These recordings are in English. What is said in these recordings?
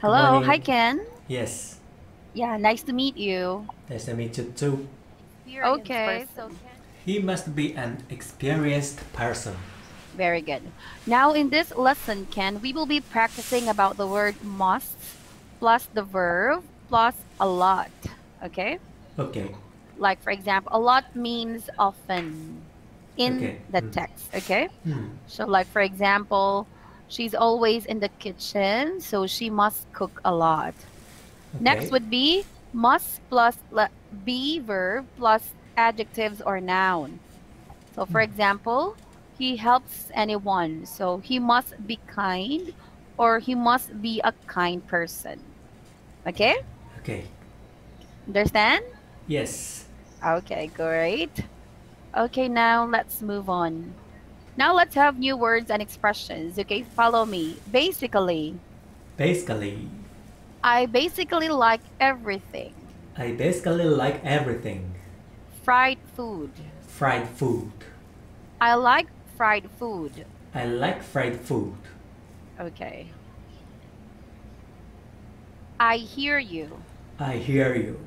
Hello, hi. Ken. Yes, Yeah, nice to meet you. nice to meet you too. Okay, so He must be an experienced person. very good. Now in this lesson, Ken, we will be practicing about the word must plus the verb plus a lot. Okay? Okay, Like for example, a lot means often in Okay, the mm. text. Okay? hmm. So like for example, she's always in the kitchen, so she must cook a lot. Next would be must plus be verb plus adjectives or noun. So, for Hmm. example, he helps anyone. So, he must be kind or he must be a kind person. Okay? okay. Understand? Yes, Okay, great. Okay, now let's move on. Now let's have new words and expressions. Okay, follow me. Basically, basically, I basically like everything. I basically like everything. Fried food. Fried food. I like fried food. I like fried food. Okay. I hear you. I hear you.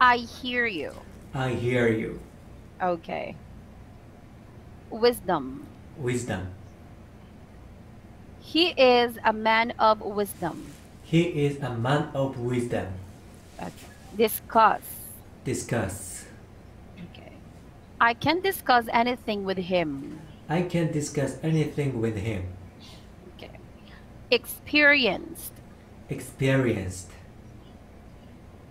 I hear you. I hear you. Okay. Wisdom. Wisdom. He is a man of wisdom. He is a man of wisdom. Okay. Discuss. Discuss. Okay. I can discuss anything with him. I can discuss anything with him. Okay. Experienced. Experienced.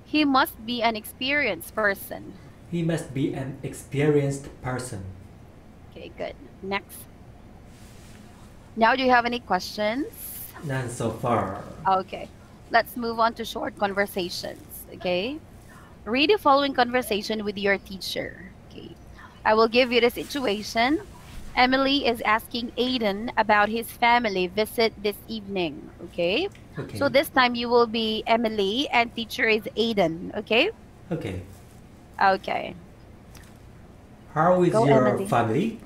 He must be an experienced person. He must be an experienced person. Okay, good. Next. Now, do you have any questions? None so far. Okay, let's move on to short conversations. Okay, read the following conversation with your teacher. Okay, I will give you the situation. Emily is asking Aiden about his family visit this evening. Okay, Okay. so this time you will be Emily and teacher is Aiden. Okay, Okay. okay, How is Go, your Emily. family?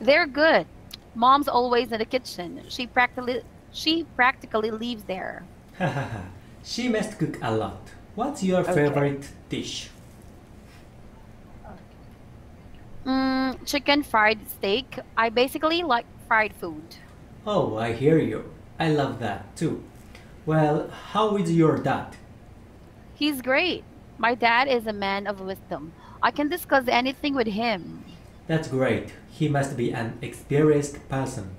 they're good. Mom's always in the kitchen. She practically she practically lives there. she must cook a lot. What's your Okay. favorite dish? Mm, chicken fried steak. I basically like fried food. Oh, I hear you. I love that too. Well, how is your dad? He's great. My dad is a man of wisdom. I can discuss anything with him. That's great. He must be an experienced person.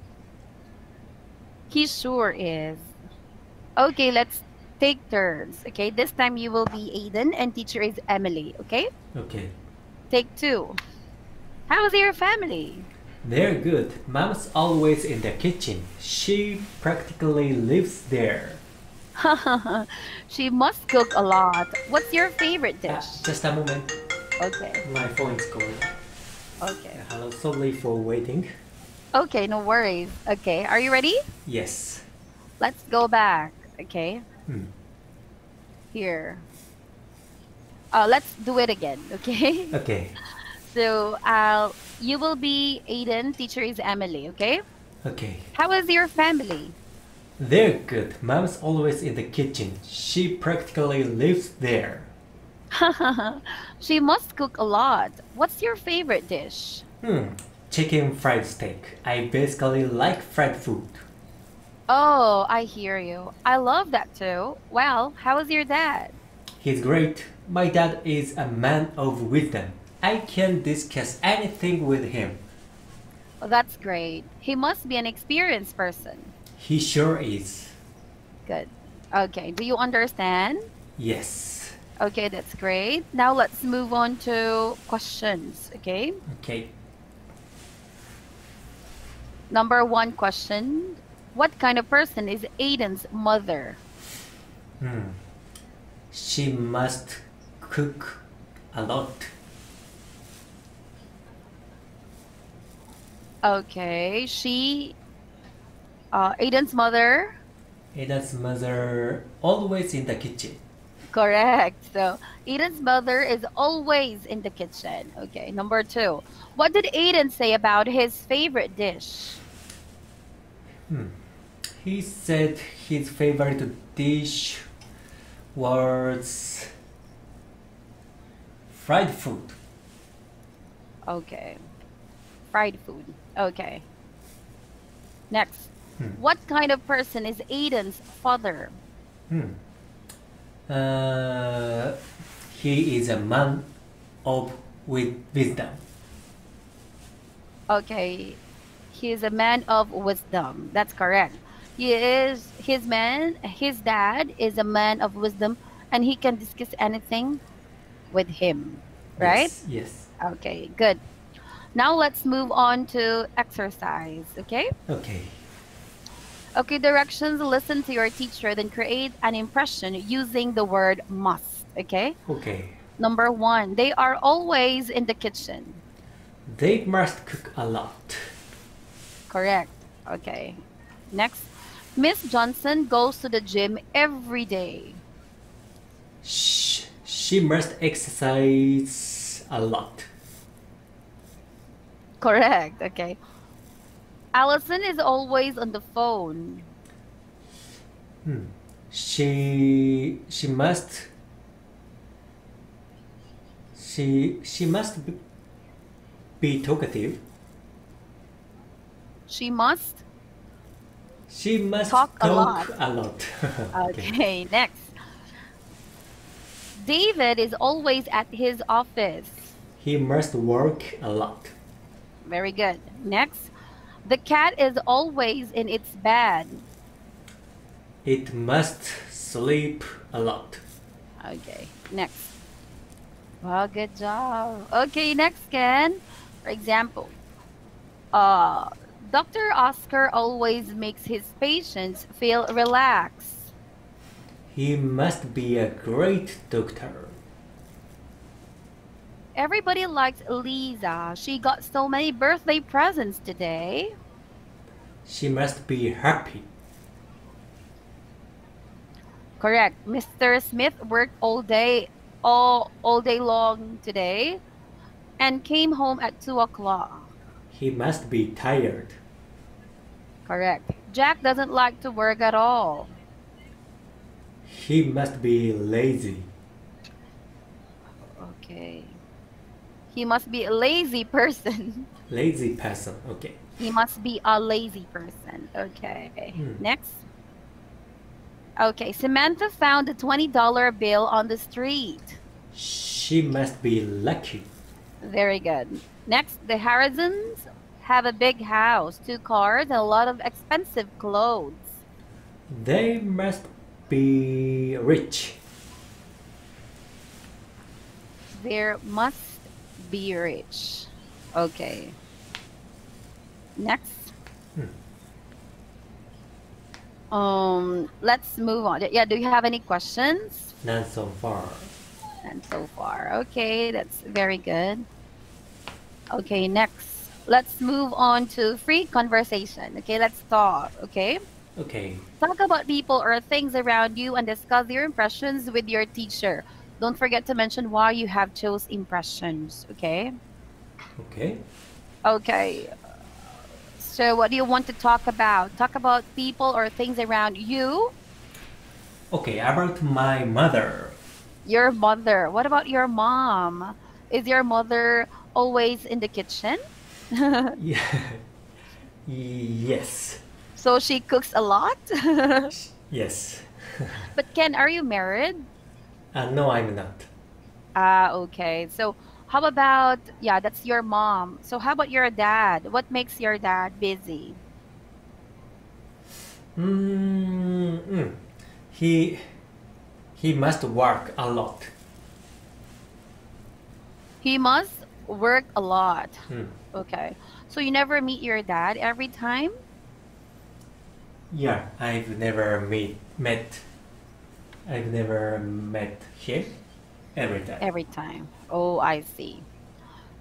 He sure is. Okay, let's take turns. Okay, this time you will be Aiden and teacher is Emily. Okay, Okay. take two. How's your family? They're good. Mom's always in the kitchen. She practically lives there. she must cook a lot. What's your favorite dish? Ah, just a moment. Okay, My phone is calling. okay. Hello, sorry for waiting. Okay, no worries. Okay, are you ready? Yes. Let's go back. Okay. Hmm. Here. Uh, let's do it again, okay? Okay. So, uh, you will be Aiden, teacher is Emily, okay? Okay. How is your family? They're good. Mom's always in the kitchen. She practically lives there. she must cook a lot. What's your favorite dish? Hmm. Chicken fried steak. I basically like fried food. Oh, I hear you. I love that too. Well, how is your dad? He's great. My dad is a man of wisdom. I can discuss anything with him. Well, that's great. He must be an experienced person. He sure is. Good. Okay, do you understand? Yes. Okay, that's great. Now let's move on to questions, okay? Okay. Number one question What kind of person is Aiden's mother? Hmm. She must cook a lot. Okay, she, uh, Aiden's mother, Aiden's mother always in the kitchen. Correct. So, Aiden's mother is always in the kitchen. Okay, number two. What did Aiden say about his favorite dish? Hmm. he said his favorite dish was fried food. Okay. Fried food. Okay. Next. Hmm. What kind of person is Aiden's father? Hmm. Uh, he is a man of with wisdom. Okay. He is a man of wisdom. That's correct. He is his man, his dad is a man of wisdom and he can discuss anything with him. Right? Yes. yes. Okay, good. Now let's move on to exercise, okay? Okay. Okay, directions listen to your teacher, then create an impression using the word must, okay? Okay. Number one, they are always in the kitchen. They must cook a lot. Correct. Okay. Next, Miss Johnson goes to the gym every day. Shh. She must exercise a lot. Correct. Okay. Allison is always on the phone. Hmm. She she must she she must be, be talkative. She must. She must Talk a lot. a lot. Okay, next. David is always at his office. He must work a lot. Very good. Next. The cat is always in its bed. It must sleep a lot. Okay, next. Well, good job. Okay, next, Ken. For example, uh, Dr. Oscar always makes his patients feel relaxed. He must be a great doctor. Everybody likes Lisa. She got so many birthday presents today. She must be happy. Correct. Mr. Smith worked all day, all all day long today, and came home at two o'clock. He must be tired. Correct. Jack doesn't like to work at all. He must be lazy. Okay. He must be a lazy person. Lazy person. Okay. he must be a lazy person. Okay. Hmm. Next. Okay. Samantha found a $20 bill on the street. She must be lucky. Very good. Next, the Harrisons have a big house, two cars, and a lot of expensive clothes. They must be rich. There must be rich. Okay. Next. Um, let's move on. Yeah, do you have any questions? None so far. And so far. Okay, that's very good. Okay, next. Let's move on to free conversation. Okay, let's talk. Okay. Okay. Talk about people or things around you and discuss your impressions with your teacher. Don't forget to mention why you have chose impressions. Okay. Okay. Okay. So, what do you want to talk about? Talk about people or things around you. Okay. About my mother. Your mother. What about your mom? Is your mother always in the kitchen? Yeah. yes. so she cooks a lot? Yes. but Ken, are you married? Uh, no, I'm not. Ah, okay. So, how about, yeah, that's your mom. So, how about your dad? What makes your dad busy? Mm, mm. He he must work a lot. He must work a lot. Mm. Okay. So, you never meet your dad every time? Yeah, I've never meet met. I've never met him every time. Every time. Oh, I see.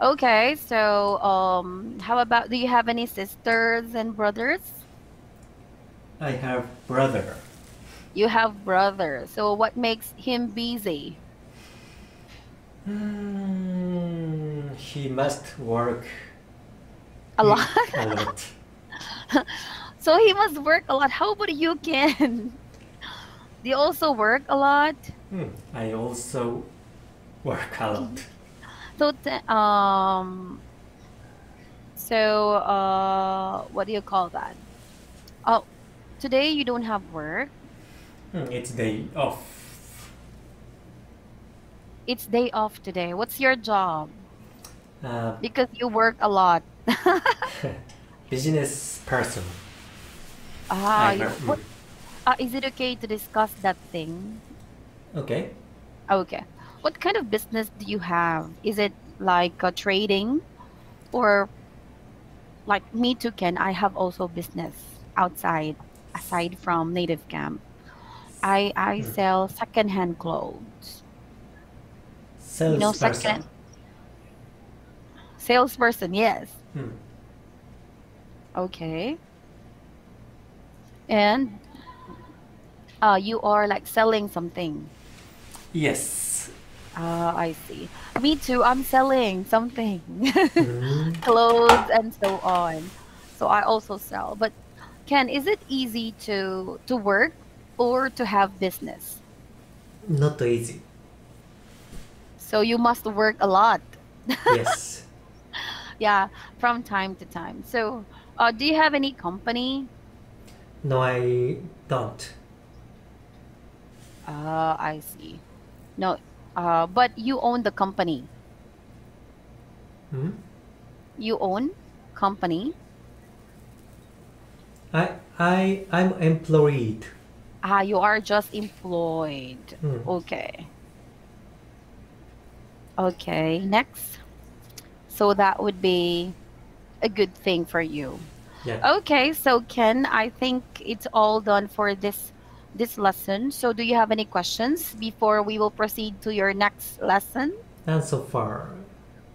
Okay, so um, how about do you have any sisters and brothers? I have brother. You have brother. So what makes him busy? Mm, he must work A lot. a lot. So he must work a lot. How about you, Ken? Do you also work a lot? Hmm, I also work a lot. So, um, so, uh, what do you call that? Oh, today you don't have work. Hmm, it's day off. It's day off today. What's your job? Uh, Because you work a lot. business person. Ah, I you, work. what, uh, is it okay to discuss that thing? Okay. Okay. What kind of business do you have? Is it like uh, trading or like me too, Ken? I have also business outside, aside from NativeCamp. I I Hmm. sell secondhand clothes. You know, Salesperson. second salesperson. Yes. Hmm. Okay. And uh, you are like selling something. Yes. Ah, I see. Me too. I'm selling something, Hmm. clothes and so on. So I also sell. But Ken, is it easy to to work or to have business? Not easy. So you must work a lot. Yes. Yeah, from time to time. So, uh, do you have any company? no, I don't. Ah, I see. No, uh, but you own the company. Hmm? You own company. I I I'm employed. Ah, you are just employed. Hmm. Okay. Okay, next. So that would be a good thing for you. Yeah. Okay, so Ken, I think it's all done for this this lesson. So do you have any questions before we will proceed to your next lesson? And so far.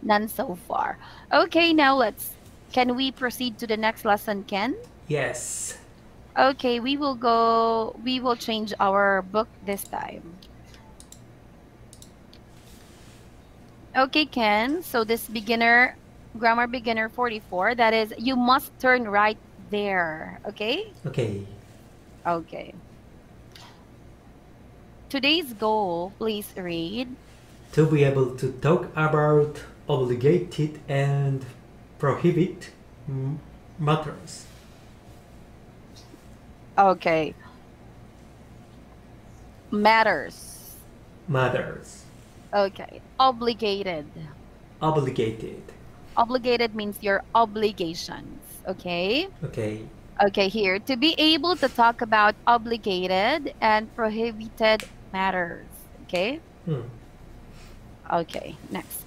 None so far. Okay, now let's can we proceed to the next lesson, Ken? Yes. Okay, we will go we will change our book this time. Okay, Ken. So this beginner grammar beginner 44 that is you must turn right there, okay? Okay. Okay. Today's goal, please read. To be able to talk about obligated and prohibit m- matters. Okay. Matters. Matters. Okay. Obligated. Obligated. Obligated means your obligations. Okay. Okay. Okay, here. To be able to talk about obligated and prohibited matters. Okay. Hmm. Okay, next.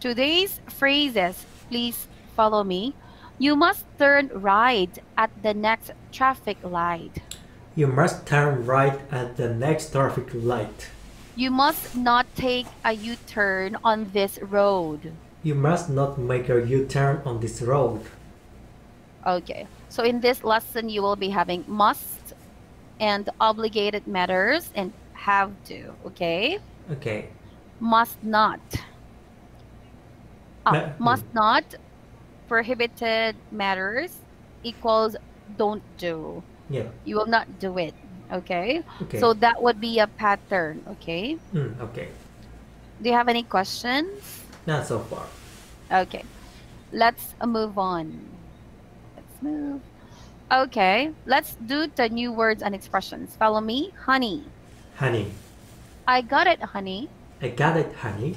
Today's phrases, please follow me. You must turn right at the next traffic light. You must turn right at the next traffic light. You must not take a U turn on this road. You must not make a U-turn on this road. Okay, so in this lesson, you will be having must and obligated matters and have to. Okay, Okay. must not. Ah, Ma- must not prohibited matters equals don't do. Yeah. You will not do it. Okay, Okay. so that would be a pattern. Okay, Hmm, okay. do you have any questions? Not so far. Okay, let's move on. Let's move. Okay, let's do the new words and expressions. Follow me. Honey. Honey. I got it, honey. I got it, honey.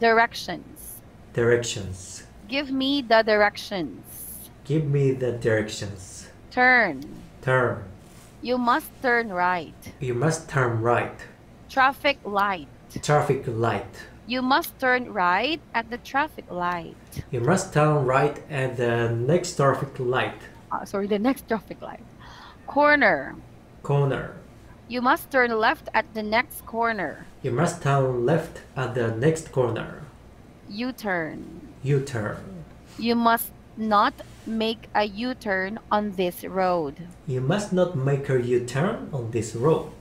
Directions. Directions. Give me the directions. Give me the directions. Turn. Turn. You must turn right. You must turn right. Traffic light. Traffic light. You must turn right at the traffic light. You must turn right at the next traffic light. Ah, sorry, the next traffic light. Corner. Corner. You must turn left at the next corner. You must turn left at the next corner. U turn. U-turn. You must not make a U turn on this road. You must not make a U-turn on this road.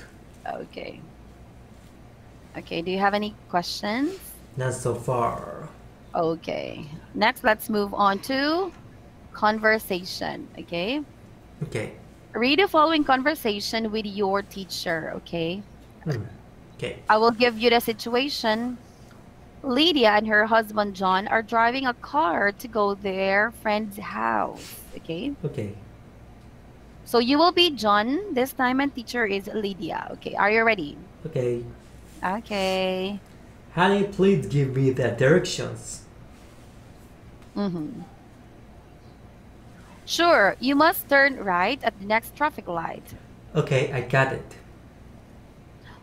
Okay. Okay, do you have any questions? Not so far. Okay. Next, let's move on to conversation. Okay. Okay. Read the following conversation with your teacher, okay? Hmm. Okay. I will give you the situation. Lydia and her husband John are driving a car to go their friend's house, okay? Okay. So you will be John this time and teacher is Lydia. Okay, are you ready? Okay. Okay. Honey, please give me the directions. Mm-hmm. Sure, you must turn right at the next traffic light. Okay, I got it.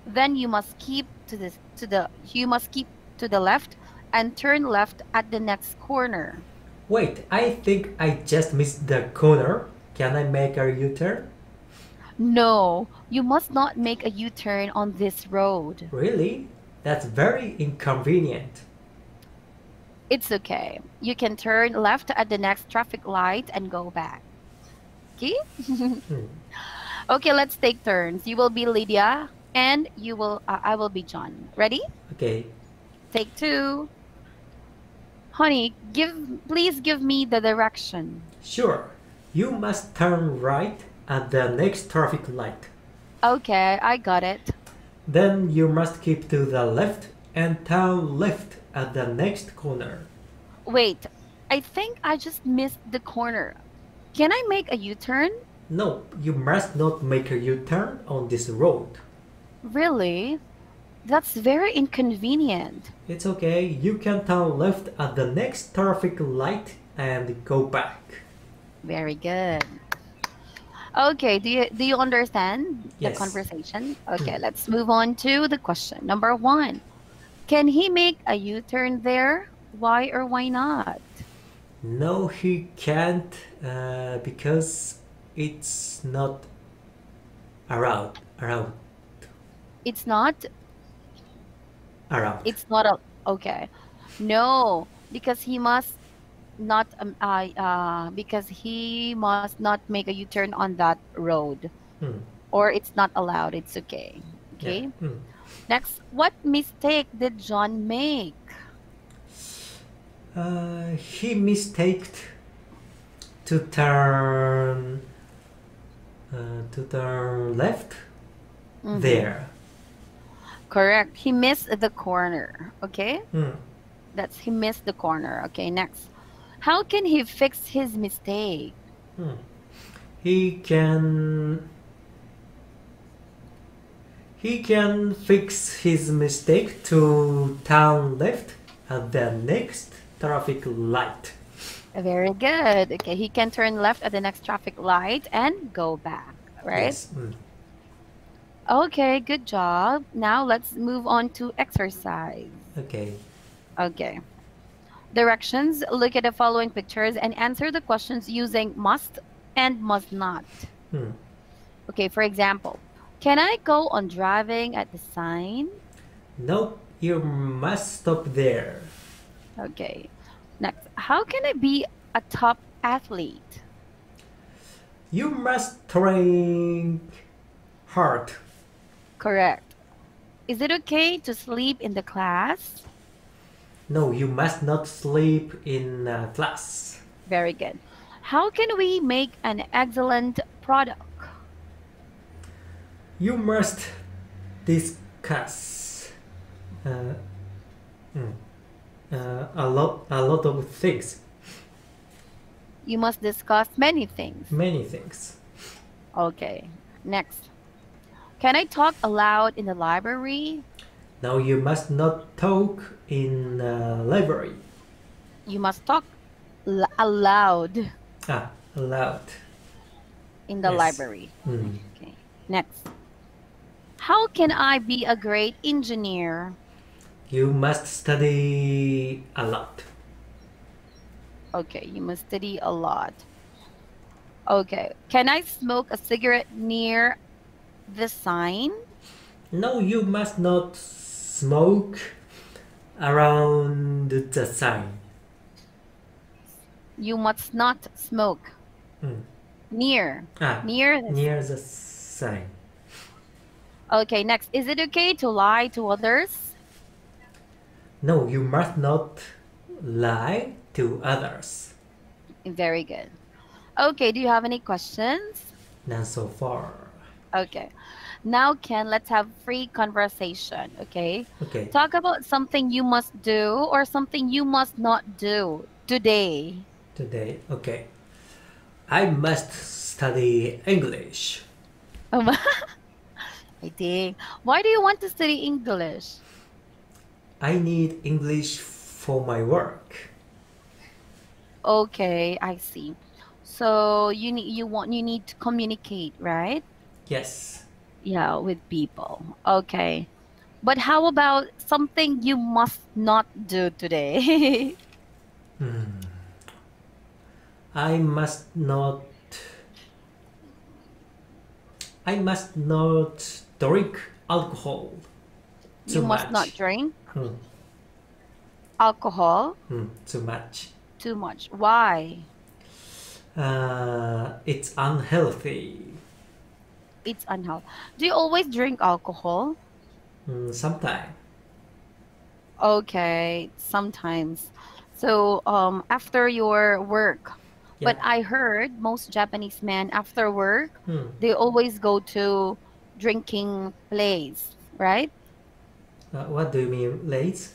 Then you must keep to the to the you must keep to the left and turn left at the next corner. Wait, I think I just missed the corner. Can I make a U-turn? No, you must not make a U-turn on this road. Really? That's very inconvenient. It's okay. You can turn left at the next traffic light and go back. Okay? Hmm. okay, let's take turns. You will be Lydia and you will uh, I will be John. Ready? Okay. Take 2. Honey, give please give me the direction. Sure. You must turn right at the next traffic light. Okay, I got it. Then you must keep to the left and turn left at the next corner. Wait, I think I just missed the corner. Can I make a U-turn? No, you must not make a U-turn on this road. Really? That's very inconvenient. It's okay, you can turn left at the next traffic light and go back. Very good. Okay, do you do you understand the Yes. conversation? Hmm. Okay, let's move on to the question. Number 1. Can he make a U-turn there? Why or why not? No, he can't uh, because it's not around, around, It's not around. it's not a okay. No, because he must not um, uh, uh because he must not make a U-turn on that road Hmm, or it's not allowed. It's okay. yeah, Okay? hmm. Next, what mistake did John make? Uh, he mistaked to turn uh, to turn left Mhm. there. Correct. He missed the corner. Okay? Hmm. That's he missed the corner. Okay, next. How can he fix his mistake? Hmm. He can he can fix his mistake to turn left at the next traffic light. Very good. Okay, he can turn left at the next traffic light and go back, right? Yes. Hmm. Okay, good job. Now let's move on to exercise. Okay. Okay. Directions Look at the following pictures and answer the questions using must and must not. Hmm. Okay, for example, can I go on driving at the sign? Nope. You must stop there. Okay. Next, how can I be a top athlete? You must train hard. Correct. Is it okay to sleep in the class? No, you must not sleep in uh, class. Very good. How can we make an excellent product? You must discuss uh, mm, uh, a lot, a lot of things, You must discuss many things. many things. Okay. Next. Can I talk aloud in the library? No, you must not talk in uh, library. You must talk l- aloud Ah, loud. in the Yes. library. Mm. Okay. Next. How can I be a great engineer? You must study a lot. Okay, you must study a lot. Okay. Can I smoke a cigarette near the sign? No, you must not smoke around the sign. You must not smoke Mm. near Ah, near the near the sign. Okay, next. Is it okay to lie to others? No, you must not lie to others. Very good. Okay, do you have any questions? None so far. Okay. Now, Ken, let's have free conversation. Okay. Okay. Talk about something you must do or something you must not do today. Today, okay. I must study English. Um, I think. Why do you want to study English? I need English for my work. Okay, I see. So you need you want you need to communicate, right? Yes. Yeah, with people. Okay. But how about something you must not do today? Hmm. I must not. I must not drink alcohol. Too you must not drink Hmm. alcohol Hmm. Too much. too much. Why? Uh, it's unhealthy. It's unhealthy. Do you always drink alcohol? Hmm, Sometimes. Okay, sometimes. So, um, after your work. But I heard most Japanese men after work, Hmm. they always go to drinking place, right? Uh, what do you mean, place?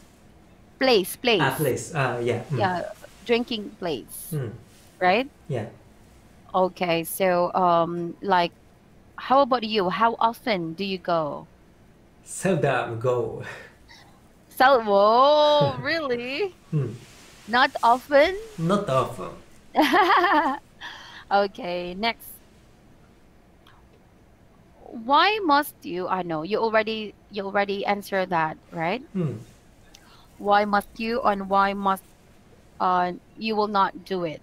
Place, place. Ah, place. Ah, yeah. Hmm. Yeah, drinking place, Hmm. right? Yeah. Okay, so um, like, how about you? How often do you go? Seldom go. So, whoa, really? Hmm. Not often? Not often. okay, next. Why must you? I know you already you already answered that, right? Hmm. Why must you and why must uh, you will not do it?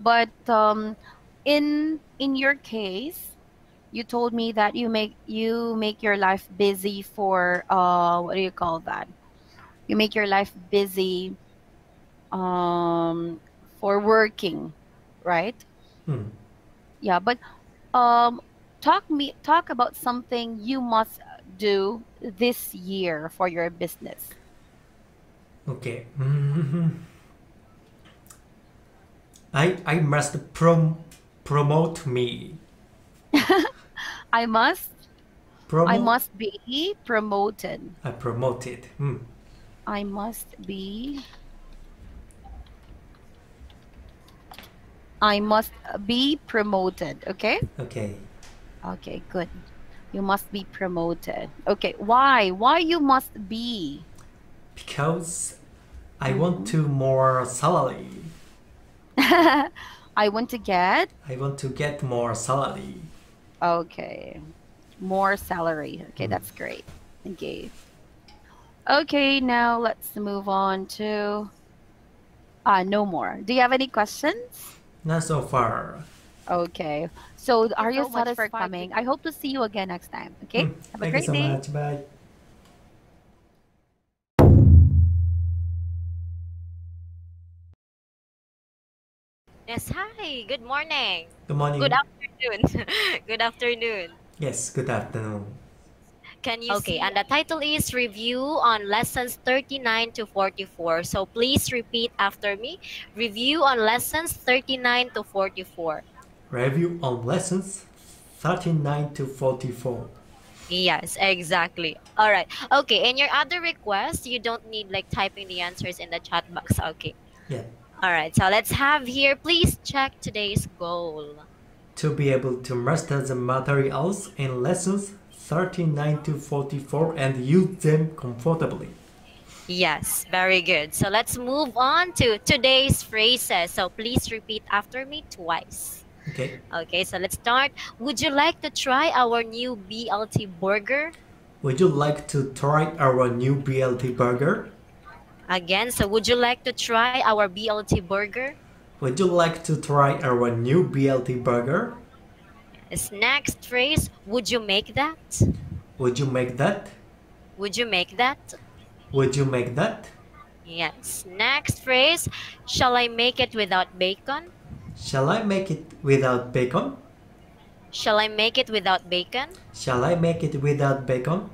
But um, in in your case, you told me that you make you make your life busy for uh what do you call that? You make your life busy um for working, right? Hmm. Yeah, but um talk me talk about something you must do this year for your business. Okay. Mhm. I I must prom promote me. I must Promote. I must be promoted. I promoted. Hmm. I must be I must be promoted, okay? Okay. Okay, good. You must be promoted. Okay, why? Why you must be? Because I want to more salary. I want to get I want to get more salary. okay. More salary. Okay, that's great. Okay. Okay, now let's move on to uh no more. Do you have any questions? Not so far. Okay. So are you so much for coming. I hope to see you again next time. Okay? Hmm. Have a Thank great you so day. much. Bye. Yes, hi. Good morning. Good morning. Good afternoon. Good afternoon. yes. Good afternoon. Can you Okay, and the title is Review on Lessons 39 to 44. So please repeat after me. Review on Lessons 39 to 44. Review on lessons 39 to 44. Yes, exactly. All right. Okay, and your other request, you don't need like typing the answers in the chat box. Okay. Yeah. All right. So let's have here. Please check today's goal. To be able to master the materials in lessons 39 to 44 and use them comfortably. Yes, very good. So let's move on to today's phrases. So please repeat after me twice. Okay. Okay, so let's start. Would you like to try our new BLT burger? Would you like to try our new BLT burger? Again, so would you like to try our BLT burger? Would you like to try our new BLT burger? Next phrase, would you make that? Would you make that? Would you make that? Would you make that? Yes. Next phrase, shall I make it without bacon? Shall I make it without bacon? Shall I make it without bacon? Shall I make it without bacon?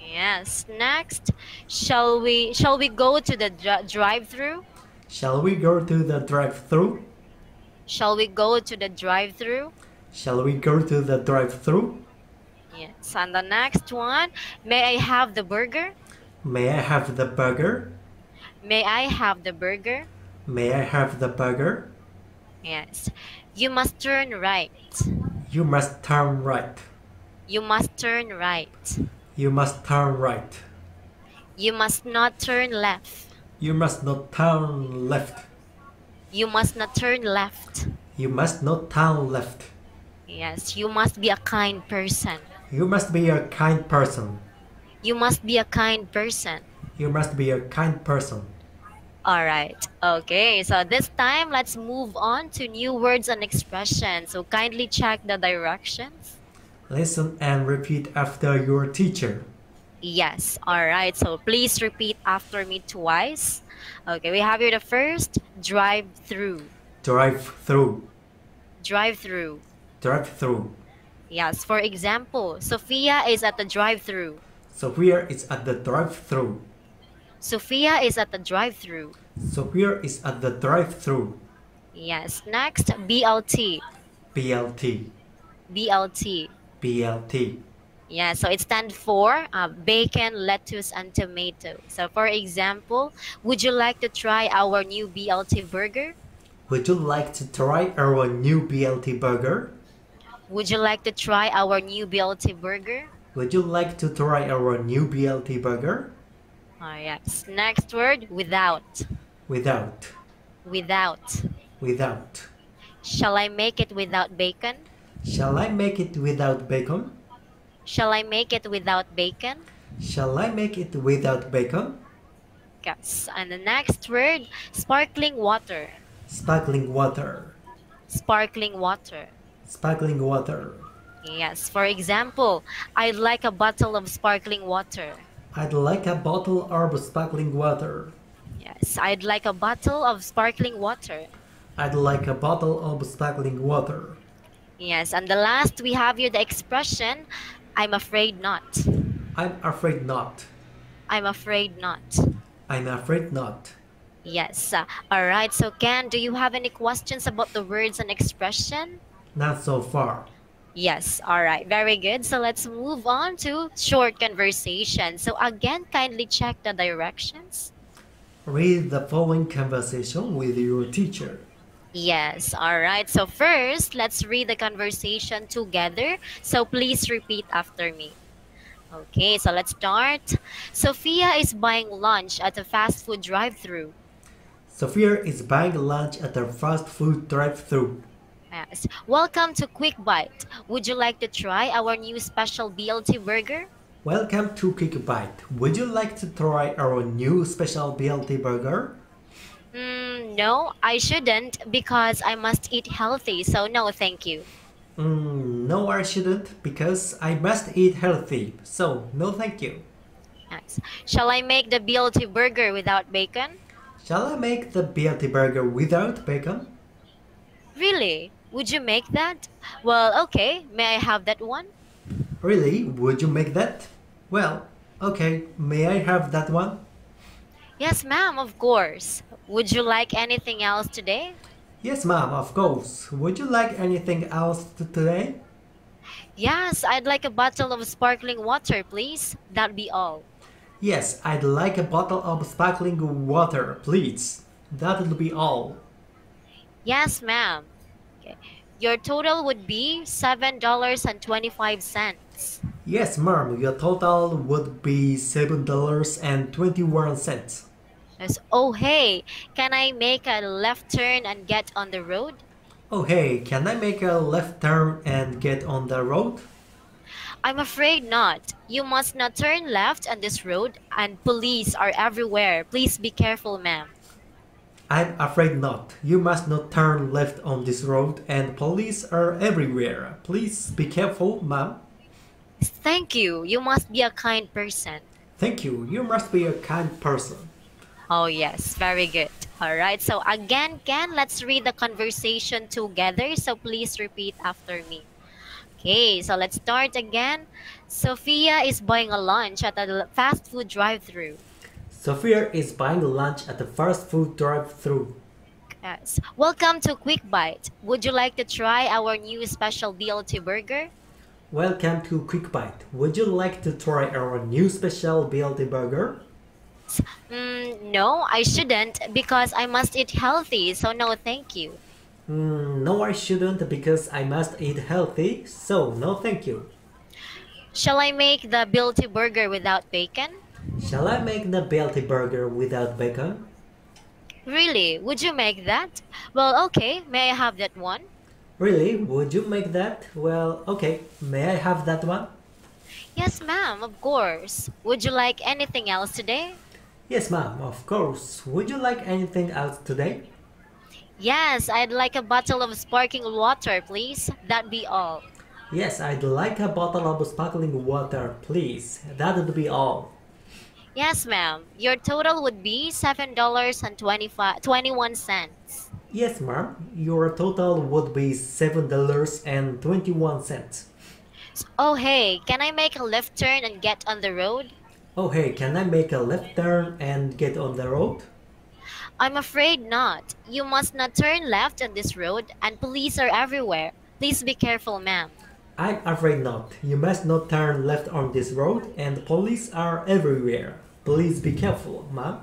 Yes. Next, shall we shall we go to the dri- drive-through? Shall we go to the drive-through? Shall we go to the drive-through? Shall we go to the drive-thru? Yes. And the next one, may I have the burger? May I have the burger? May I have the burger? May I have the burger? Yes. You must turn right. You must turn right. You must turn right. You must turn right. You must not turn left. You must not turn left. You must not turn left. You must not turn left. Yes, you must be a kind person. You must be a kind person. You must be a kind person. You must be a kind person. All right. Okay. So this time, let's move on to new words and expressions. So kindly check the directions. Listen and repeat after your teacher. Yes. All right. So please repeat after me twice. Okay. We have here the first drive through. Drive through. Drive through. Drive through. Yes. For example, Sophia is at the drive through. Sophia is at the drive through. Sophia is at the drive through. Sophia is at the drive through. Yes. Next, BLT. BLT. BLT. BLT. Yeah, so it stands for uh, bacon, lettuce, and tomato. So, for example, would you like to try our new BLT burger? Would you like to try our new BLT burger? Would you like to try our new BLT burger? Would you like to try our new BLT burger? Oh, yes. Next word, without. Without. Without. Without. Shall I make it without bacon? Shall I make it without bacon? Shall I make it without bacon? Shall I make it without bacon? Yes. And the next word, sparkling water. Sparkling water. Sparkling water. Sparkling water. Yes. For example, I'd like a bottle of sparkling water. I'd like a bottle of sparkling water. Yes. I'd like a bottle of sparkling water. I'd like a bottle of sparkling water. Yes. And the last, we have here the expression, I'm afraid not. I'm afraid not. I'm afraid not. I'm afraid not. Yes. Uh, all right. So, Ken, do you have any questions about the words and expression? Not so far. Yes. All right. Very good. So, let's move on to short conversation. So, again, kindly check the directions. Read the following conversation with your teacher. Yes. All right. So, first, let's read the conversation together. So, please repeat after me. Okay, so let's start. Sophia is buying lunch at a fast food drive through. Sophia is buying lunch at a fast food drive-thru. Yes. Welcome to Quick Bite. Would you like to try our new special BLT burger? Welcome to Quick Bite. Would you like to try our new special BLT burger? Mm, no, I shouldn't because I must eat healthy, so no, thank you. Mm, no, I shouldn't because I must eat healthy. So, no thank you. Yes. Shall I make the BLT burger without bacon? Shall I make the BLT burger without bacon? Really? Would you make that? Well, okay. May I have that one? Really? Would you make that? Well, okay. May I have that one? Yes, ma'am, of course. Would you like anything else today? Yes, ma'am, of course. Would you like anything else today? Yes, I'd like a bottle of sparkling water, please. That'd be all. Yes, I'd like a bottle of sparkling water, please. That'll be all. Yes, ma'am. Your total would be $7.25. Yes, ma'am, your total would be $7.21. Yes. Oh, hey, can I make a left turn and get on the road? Oh, hey, can I make a left turn and get on the road? I'm afraid not. You must not turn left on this road, and police are everywhere. Please be careful, ma'am. I'm afraid not. You must not turn left on this road, and police are everywhere. Please be careful, ma'am. Thank you. You must be a kind person. Thank you. You must be a kind person. Oh, yes. Very good. All right. So, again, Ken, let's read the conversation together. So, please repeat after me. Okay. So, let's start again. Sophia is buying a lunch at a fast food drive through. Sophia is buying lunch at the fast food drive-thru. Yes. Welcome to Quick Bite. Would you like to try our new special BLT burger? Welcome to Quick Bite. Would you like to try our new special BLT burger? Mm, no, I shouldn't because I must eat healthy, so no thank you. Mm, no, I shouldn't because I must eat healthy, so no thank you. Shall I make the BLT burger without bacon? Shall I make the BLT burger without bacon? Really? Would you make that? Well, okay. May I have that one? Really? Would you make that? Well, okay. May I have that one? Yes, ma'am, of course. Would you like anything else today? Yes, ma'am, of course. Would you like anything else today? Yes, I'd like a bottle of sparkling water, please. That'd be all. Yes, I'd like a bottle of sparkling water, please. That would be all. Yes, ma'am. Your total would be $7.21. Yes, ma'am. Your total would be seven dollars and twenty-one cents. Oh, hey, can I make a left turn and get on the road? Oh, hey, can I make a left turn and get on the road? I'm afraid not. You must not turn left on this road, and police are everywhere. Please be careful, ma'am. I'm afraid not. You must not turn left on this road, and police are everywhere. Please be careful, ma'am.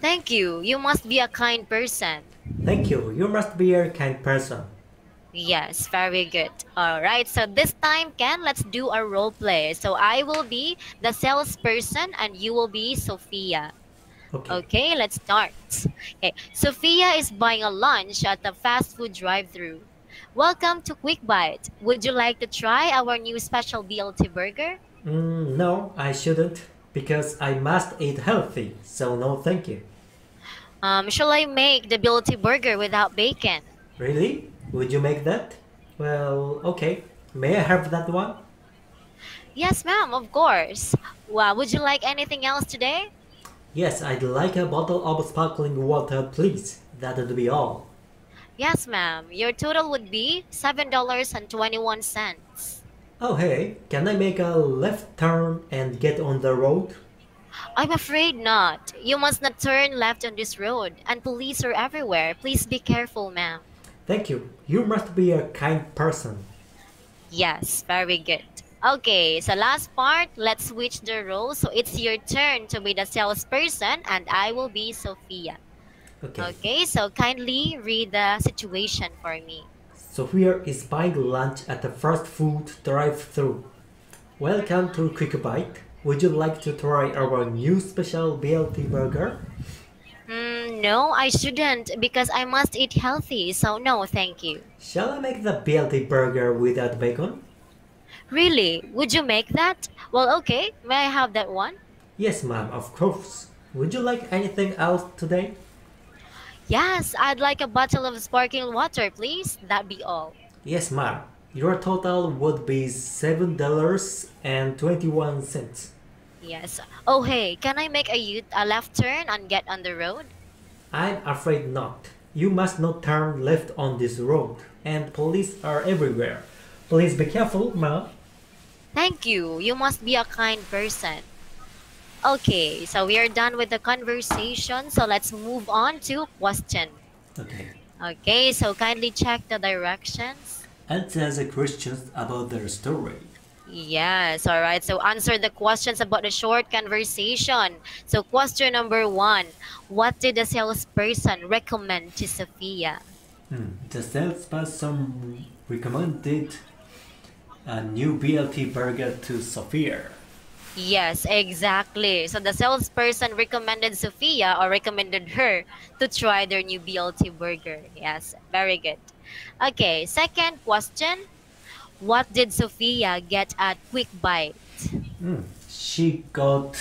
Thank you. You must be a kind person. Thank you. You must be a kind person. Yes, very good. All right, so this time, Ken, let's do a role play. So I will be the salesperson and you will be Sophia. Okay. Okay, let's start. Okay, Sophia is buying a lunch at the fast food drive-through. Welcome to Quick Bite. Would you like to try our new special BLT burger? Mm, no, I shouldn't, because I must eat healthy. So no, thank you. Um, shall I make the BLT burger without bacon? Really? Would you make that? Well, okay. May I have that one? Yes, ma'am, of course. Well, would you like anything else today? Yes, I'd like a bottle of sparkling water, please. That would be all. Yes, ma'am. Your total would be $7.21. Oh, hey, can I make a left turn and get on the road? I'm afraid not. You must not turn left on this road, and police are everywhere. Please be careful, ma'am. Thank you. You must be a kind person. Yes, very good. Okay, so last part, let's switch the roles. So it's your turn to be the salesperson, and I will be Sophia. Okay. Okay, so kindly read the situation for me. Sophia is buying lunch at the fast food drive-thru. Welcome to Quick Bite. Would you like to try our new special BLT burger? Mm, no, I shouldn't because I must eat healthy, so no, thank you. Shall I make the BLT burger without bacon? Really? Would you make that? Well, okay. May I have that one? Yes, ma'am, of course. Would you like anything else today? Yes, I'd like a bottle of sparkling water, please. That'd be all. Yes, ma'am. Your total would be seven dollars and twenty-one cents. Yes. Oh, hey, can I make a, a left turn and get on the road? I'm afraid not. You must not turn left on this road, and police are everywhere. Please be careful, ma'am. Thank you. You must be a kind person. Okay, so we are done with the conversation. So let's move on to question. Okay. Okay, so kindly check the directions. Answer the questions about their story. Yes, all right. So answer the questions about the short conversation. So question number one, what did the salesperson recommend to Sophia? Hmm. The salesperson recommended a new BLT burger to Sophia. Yes, exactly. So the salesperson recommended Sophia or recommended her to try their new BLT burger. Yes, very good. Okay, second question. What did Sophia get at Quick Bite? Hmm. She got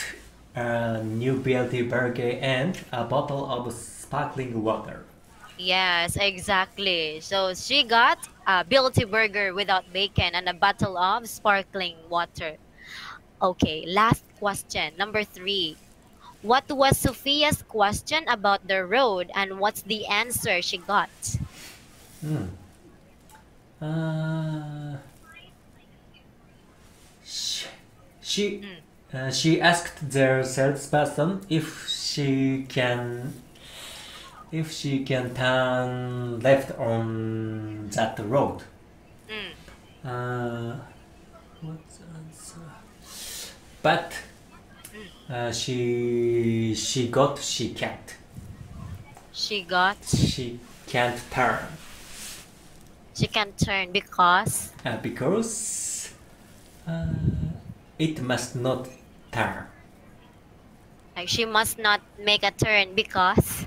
a new BLT burger and a bottle of sparkling water. Yes, exactly. So she got a BLT burger without bacon and a bottle of sparkling water. Okay, last question, number three. What was Sophia's question about the road and what's the answer she got? Hmm. Uh, she she, uh, she asked their salesperson if she can if she can turn left on that road. Mm. Uh, answer? But uh, she she got she can't She got. she can't turn She can't turn because. uh, because uh, it must not turn Like she must not make a turn because.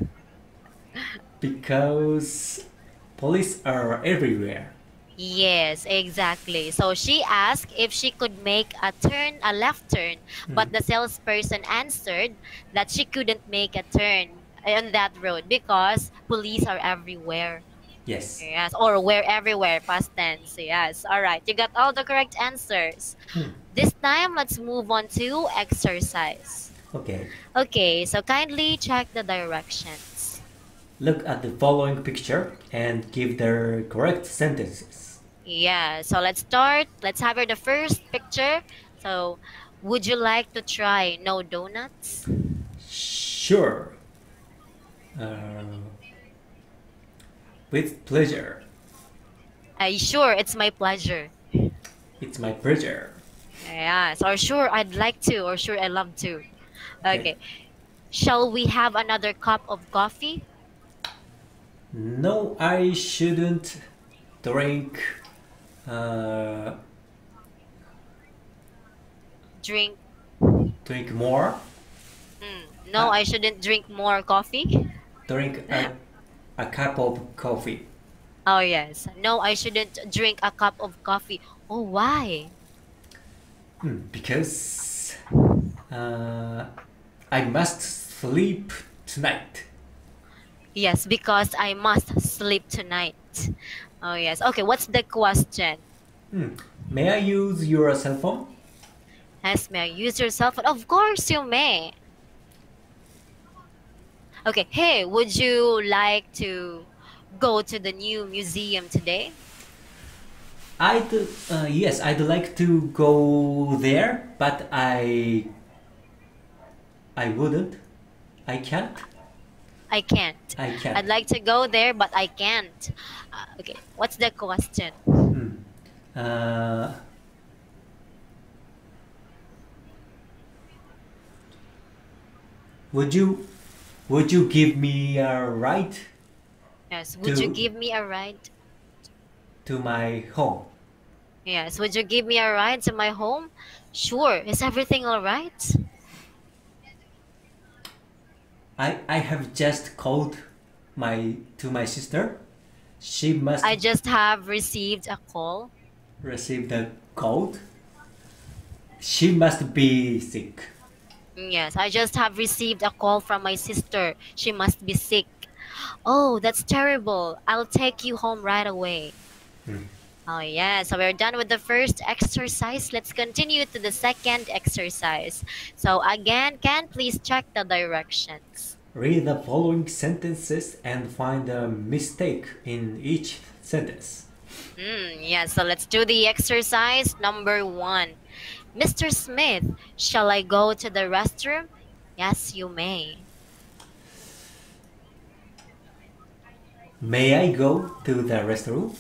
because police are everywhere. Yes, exactly. So she asked if she could make a turn, a left turn, but Mm. the salesperson answered that she couldn't make a turn on that road because police are everywhere. Yes. Yes, or where everywhere, past tense. Yes, all right. You got all the correct answers. Hmm. This time, let's move on to exercise. Okay. Okay, so kindly check the directions. Look at the following picture and give the correct sentences. Yeah, so let's start. Let's have here the first picture. So, would you like to try no donuts? Sure. Uh, with pleasure. Uh, sure, it's my pleasure. It's my pleasure. Yeah, or sure, I'd like to, or sure, I love to. Okay. Okay. Shall we have another cup of coffee? No, I shouldn't drink. Uh, Drink. drink more. Mm, no, I shouldn't drink more coffee. Drink a, a cup of coffee. Oh, yes. No, I shouldn't drink a cup of coffee. Oh, why? Hmm, because uh, I must sleep tonight. Yes, because I must sleep tonight. Oh, yes. Okay, what's the question? Hmm. May I use your cell phone? Yes, may I use your cell phone? Of course you may. Okay, hey, would you like to go to the new museum today? I'd uh, yes, I'd like to go there, but I I wouldn't. I can't. I can't. I can't. I'd like to go there, but I can't. Uh, okay, what's the question? Hmm. Uh, would you would you give me a ride Yes, would you give me a ride? to my home? Yes, would you give me a ride to my home? Sure. Is everything all right? I I have just called my to my sister. She must I just have received a call. Received a call. She must be sick. Yes, I just have received a call from my sister. She must be sick. Oh, that's terrible. I'll take you home right away. Hmm. Oh, yeah. So we're done with the first exercise. Let's continue to the second exercise. So, again, can please check the directions. Read the following sentences and find a mistake in each sentence. Mm, yeah, so let's do the exercise number one. Mr. Smith, shall I go to the restroom? Yes, you may. May I go to the restroom?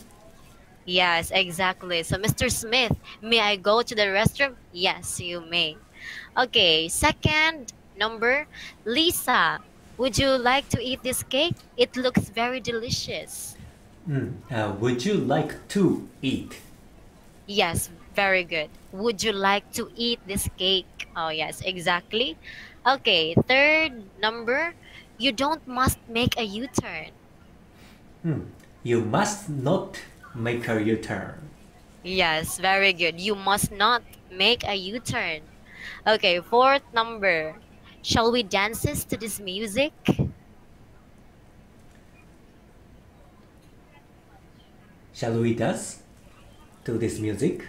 Yes, exactly. So, Mr. Smith, may I go to the restroom? Yes, you may. Okay, second number, Lisa, would you like to eat this cake? It looks very delicious. Hmm, uh, would you like to eat? Yes, very good. Would you like to eat this cake? Oh, yes, exactly. Okay, third number, you don't must make a U-turn. Hmm, you must not make a U-turn. Yes, very good. You must not make a U-turn. Okay, fourth number. Shall we dances to this music? Shall we dance to this music?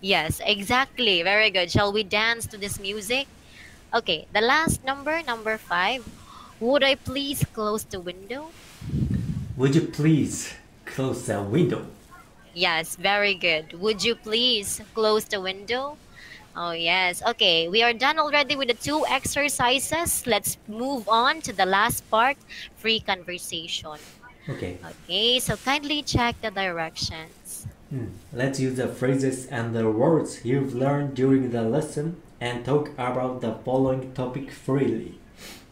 Yes, exactly. Very good. Shall we dance to this music? Okay, the last number, number five. Would I please close the window? Would you please close the window? Yes, very good. Would you please close the window? Oh, yes. Okay, we are done already with the two exercises. Let's move on to the last part free conversation. Okay. Okay, so kindly check the directions. Hmm. Let's use the phrases and the words you've learned during the lesson and talk about the following topic freely.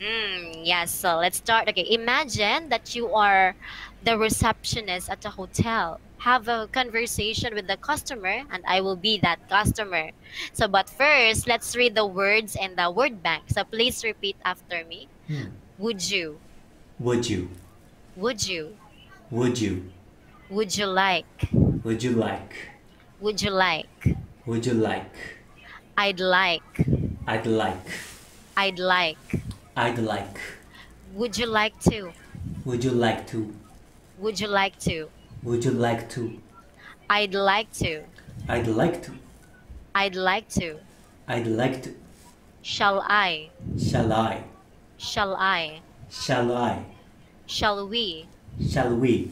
Mm, yes, so let's start. Okay, imagine that you are the receptionist at a hotel. Have a conversation with the customer, and I will be that customer. So, but first, let's read the words in the word bank. So, please repeat after me. Hmm. Would you? Would you? Would you? Would you? Would you like? Would you like? Would you like? Would you like? I'd like. I'd like. I'd like. I'd like. Would you like to? Would you like to? Would you like to? Would you like to? I'd like to. I'd like to. I'd like to. I'd like to. Shall I? Shall I? Shall I? Shall I? Shall we? Shall we?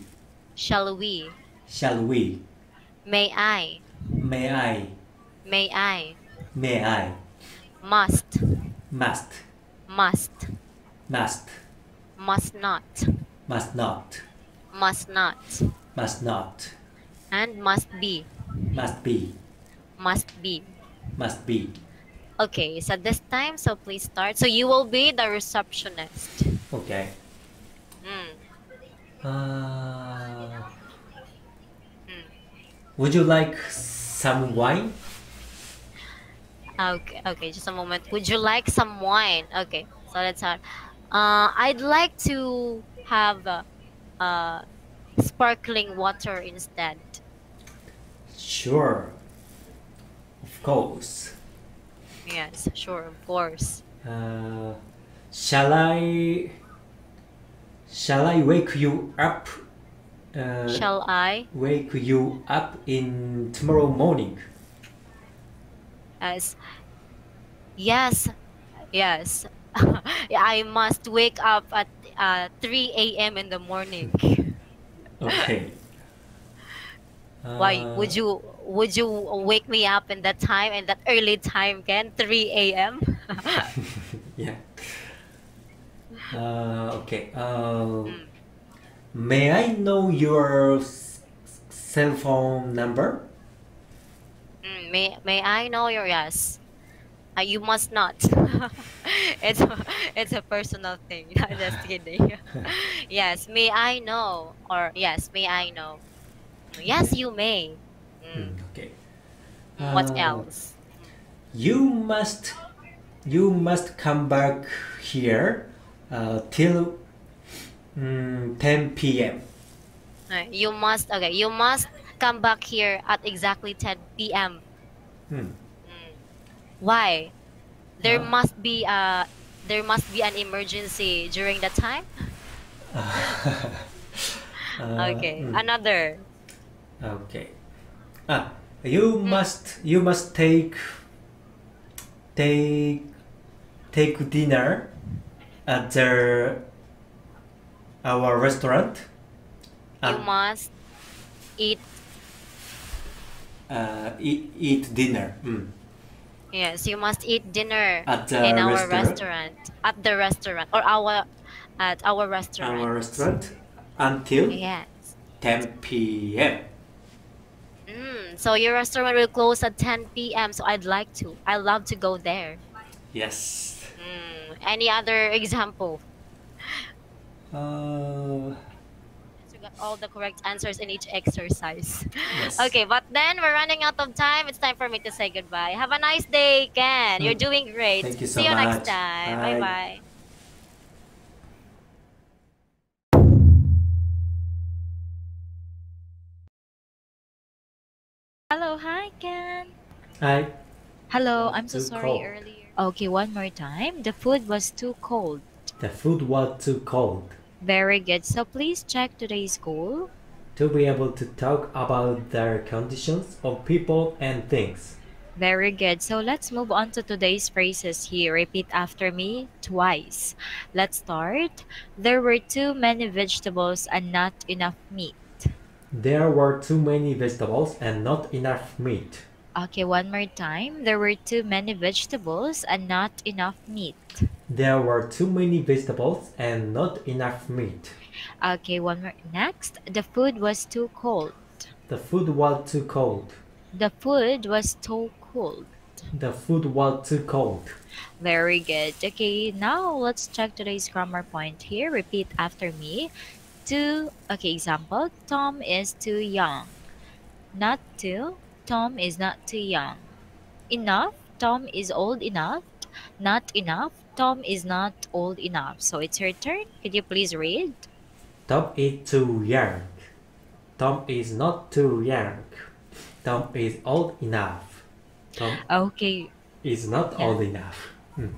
Shall we? Shall we? May I? May I? May I? May I? Must. Must. Must. Must. Must not. Must not. Must not. Must not. And must be. Must be. Must be. Must be. Okay, so this time, so please start. So you will be the receptionist. Okay. Mm. Uh, Mm. would you like some wine? Okay, okay, just a moment. Would you like some wine? Okay, so let's start. Uh, I'd like to have uh, uh, sparkling water instead. Sure. Of course. Yes, sure, of course. Uh, shall I? Shall I wake you up? Uh, Shall I? wake you up in tomorrow morning? Yes. yes, yes. I must wake up at uh, 3 a.m. in the morning. Okay. Why would you would you wake me up in that time and that early time, Ken? 3 a.m. yeah. Uh, okay. Uh, Mm. May I know your cell phone number? Mm, may may I know your yes? Uh, you must not. it's a, it's a personal thing. Just kidding. yes, may I know or yes, may I know? Yes, you may. Mm. Hmm, okay. What Uh, else? You must, you must come back here uh, till mm, 10 p.m. Uh, you must okay. You must come back here at exactly 10 p.m. Hmm. Why? There Uh. must be a there must be an emergency during that time. Uh, Okay, hmm, another. okay. Ah, you must, you must take, take, take dinner at the our restaurant. You must eat. uh, eat, eat dinner. Mm. Yes, you must eat dinner At the in our restaurant? restaurant. At the restaurant or our at our restaurant. Our restaurant until Yes. 10 p.m. Mm, so your restaurant will close at 10 p.m. So I'd like to. I love to go there. Yes. Mm, any other example? Uh, all the correct answers in each exercise. yes. Okay, but then we're running out of time. It's time for me to say goodbye. Have a nice day, Ken. You're Mm. doing great. Thank you so See you next time. Bye. Bye bye. Hello, hi Ken. Hi. Hello, I'm so Too sorry cold. earlier. Okay, one more time. The food was too cold. The food was too cold. Very good. So please check today's goal. To be able to talk about their conditions of people and things. Very good. So let's move on to today's phrases here. Repeat after me twice. Let's start. There were too many vegetables and not enough meat. There were too many vegetables and not enough meat. Okay, one more time. There were too many vegetables and not enough meat. There were too many vegetables and not enough meat. Okay, one more. Next, the food was too cold. The food was too cold. The food was too cold. The food was too cold. Very good. Okay, now let's check today's grammar point here. Repeat after me. Too, okay, example. Tom is too young. Not too. Tom is not too young. Enough. Tom is old enough. Not enough. Tom is not old enough. So it's your turn. Could you please read? Tom is too young. Tom is not too young. Tom is old enough. Tom Okay, is not Yeah. old enough. Hmm.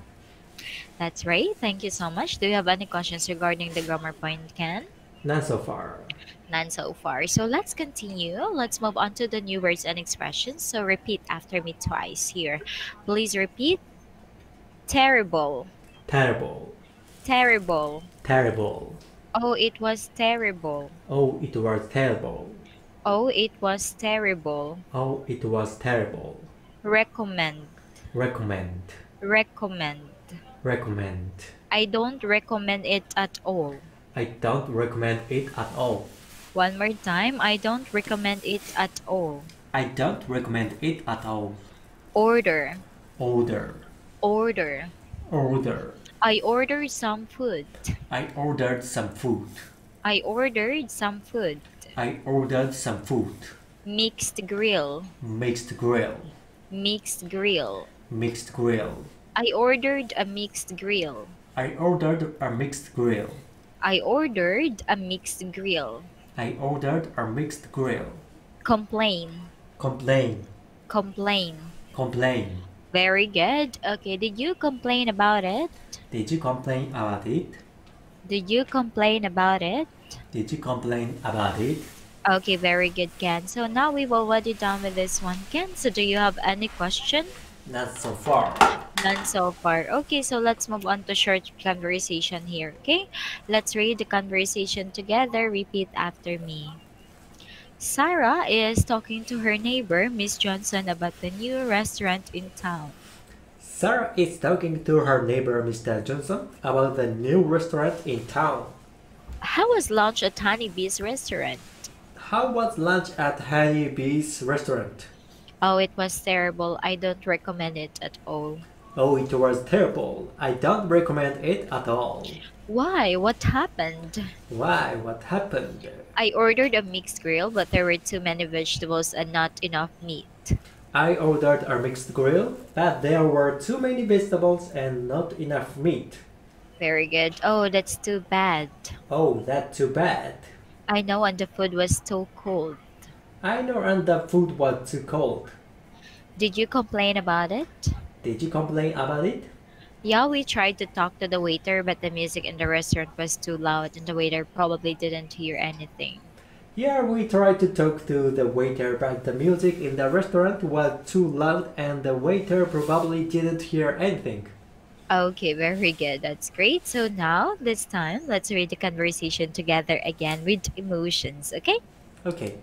that's right. Thank you so much. Do you have any questions regarding the grammar point, Ken? None so far. None so far. So let's continue. Let's move on to the new words and expressions. So repeat after me twice here. Please repeat. Terrible. Terrible. Terrible. Terrible. Oh, it was terrible. Oh, it was terrible. Oh, it was terrible. Oh, it was terrible. Recommend. Recommend. Recommend. Recommend. I don't recommend it at all. I don't recommend it at all. One more time. I don't recommend it at all. I don't recommend it at all. Order. Order. Order. Order. I ordered some food. I ordered some food. I ordered some food. I ordered some food. Mixed grill. Mixed grill. Mixed grill. Mixed grill. I ordered a mixed grill. I ordered a mixed grill. I ordered a mixed grill. I ordered a mixed grill. Complain. Complain. Complain. Complain. Very good. Okay, did you complain about it? Did you complain about it? Did you complain about it? Did you complain about it? Okay, very good, Ken. So now we've already done with this one, Ken. So do you have any question? Not so far. None so far. Okay, so let's move on to short conversation here, okay? Let's read the conversation together. Repeat after me. Sarah is talking to her neighbor, Miss Johnson, about the new restaurant in town. Sarah is talking to her neighbor Mr. Johnson about the new restaurant in town. How was lunch at Honeybee's restaurant? How was lunch at Honey Bee's restaurant? Oh, it was terrible. I don't recommend it at all. Oh, it was terrible. I don't recommend it at all. Why? What happened? Why? What happened? I ordered a mixed grill, but there were too many vegetables and not enough meat. I ordered a mixed grill, but there were too many vegetables and not enough meat. Very good. Oh, that's too bad. Oh, that's too bad. I know, and the food was too cold. I know and the food was too cold. Did you complain about it? Did you complain about it? Yeah, we tried to talk to the waiter, but the music in the restaurant was too loud, and the waiter probably didn't hear anything. Yeah, we tried to talk to the waiter, but the music in the restaurant was too loud and the waiter probably didn't hear anything. Okay, very good. That's great. So now, this time, let's read the conversation together again with emotions, okay? Okay.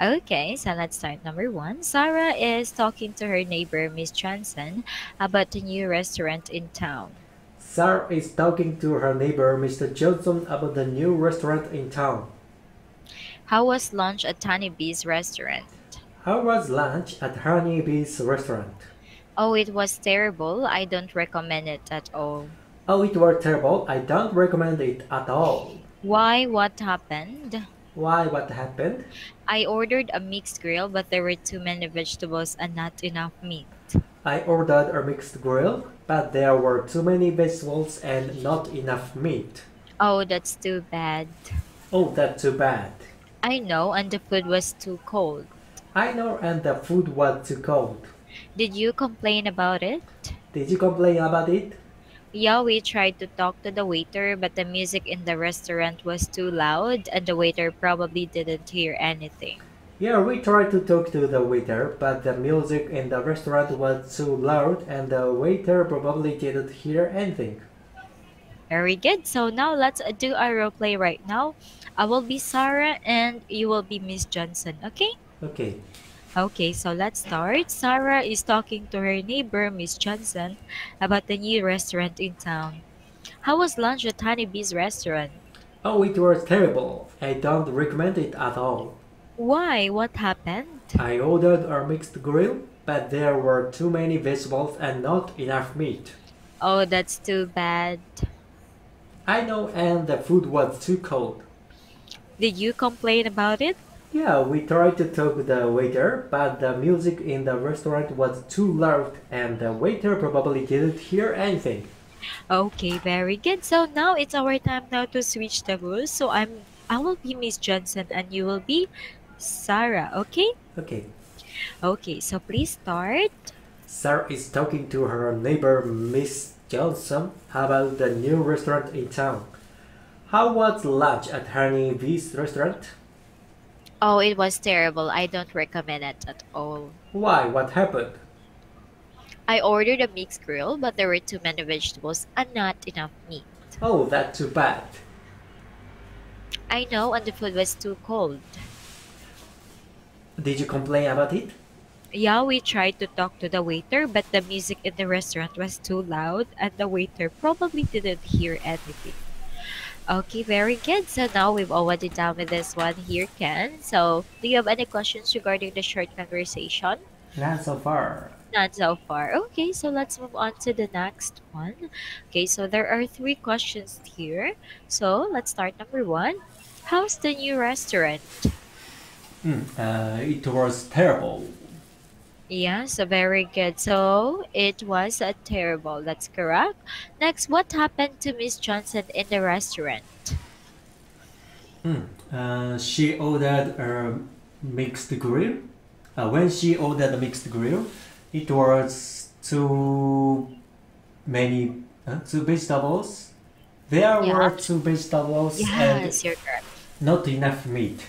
Okay, so let's start. Number one Sarah is talking to her neighbor, Miss Johnson, about the new restaurant in town. Sarah is talking to her neighbor Mr. Johnson about the new restaurant in town. How was lunch at Honey Bee's restaurant? How was lunch at Honey Bee's restaurant? Oh, it was terrible. I don't recommend it at all. Oh, it was terrible. I don't recommend it at all. Why? What happened? Why? What happened? I ordered a mixed grill, but there were too many vegetables and not enough meat. I ordered a mixed grill, but there were too many vegetables and not enough meat. Oh, that's too bad. Oh, that's too bad. I know, and the food was too cold. I know, and the food was too cold. Did you complain about it? Did you complain about it? Yeah, we tried to talk to the waiter, but the music in the restaurant was too loud, and the waiter probably didn't hear anything. Yeah, we tried to talk to the waiter, but the music in the restaurant was too loud and the waiter probably didn't hear anything. Very good. So now let's uh, do our role play right now. I will be Sarah and you will be Miss Johnson, okay? Okay. Okay, so let's start. Sarah is talking to her neighbor, Miss Johnson, about the new restaurant in town. How was lunch at Honeybee's restaurant? Oh, it was terrible. I don't recommend it at all. Why? What happened? I ordered a mixed grill, but there were too many vegetables and not enough meat. Oh, that's too bad. I know, and the food was too cold. Did you complain about it? Yeah, we tried to talk to the waiter, but the music in the restaurant was too loud, and the waiter probably didn't hear anything. Okay, very good. So now it's our time now to switch the. So I'm I will be Miss Johnson and you will be Sarah, okay? Okay. Okay, so please start. Sarah is talking to her neighbor Miss Johnson about the new restaurant in town. How was lunch at Honey Bee's restaurant? Oh, it was terrible. I don't recommend it at all. Why? What happened? I ordered a mixed grill, but there were too many vegetables and not enough meat. Oh, that's too bad. I know, and the food was too cold. Did you complain about it? Yeah, we tried to talk to the waiter, but the music in the restaurant was too loud and the waiter probably didn't hear anything. Okay, very good. So now we've already done with this one here, Ken. So do you have any questions regarding the short conversation? Not so far. Not so far. Okay, so let's move on to the next one. Okay, so there are three questions here. So let's start number one. How's the new restaurant? Hmm, uh, it was terrible. Yeah, so very good. So it was a terrible. That's correct. Next, what happened to Miss Johnson in the restaurant? Hmm. Uh, she ordered a mixed grill. Uh, when she ordered a mixed grill, it was too many uh, two vegetables. There Yeah. were two vegetables and Yes, correct. not enough meat.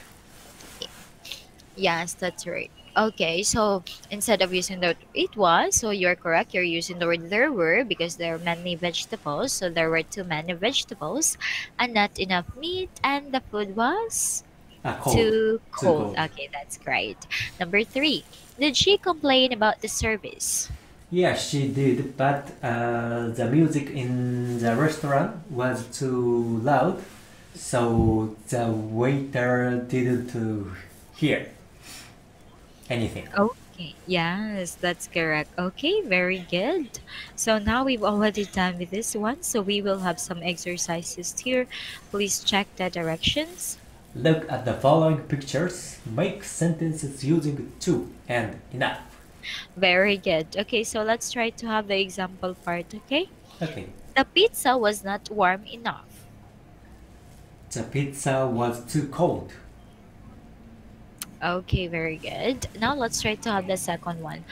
Yes, that's right. Okay, so instead of using the it was, so you're correct, you're using the word there were because there are many vegetables, so there were too many vegetables and not enough meat, and the food was Uh, cold. too cold. cold. Okay, that's great. Number three, did she complain about the service? Yeah, she did, but uh, the music in the restaurant was too loud, so the waiter didn't uh, hear anything. Okay, yes, that's correct. Okay, very good. So now we've already done with this one, so we will have some exercises here. Please check the directions. Look at the following pictures. Make sentences using to and enough. Very good. Okay, so let's try to have the example part, okay? Okay. The pizza was not warm enough. The pizza was too cold. Okay, very good. Now let's try to have the second one.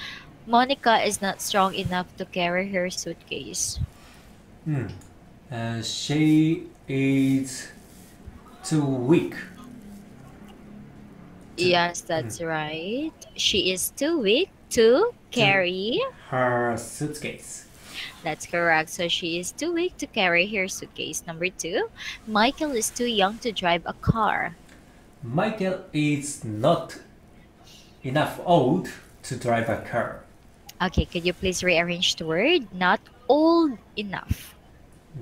Monica is not strong enough to carry her suitcase. Hmm. Uh, she is too weak. Yes, that's right. She is too weak to carry. Her suitcase. That's correct. So she is too weak to carry her suitcase. Number two, Michael is too young to drive a car. Michael is not enough old to drive a car. Okay, could you please rearrange the word? Not old enough.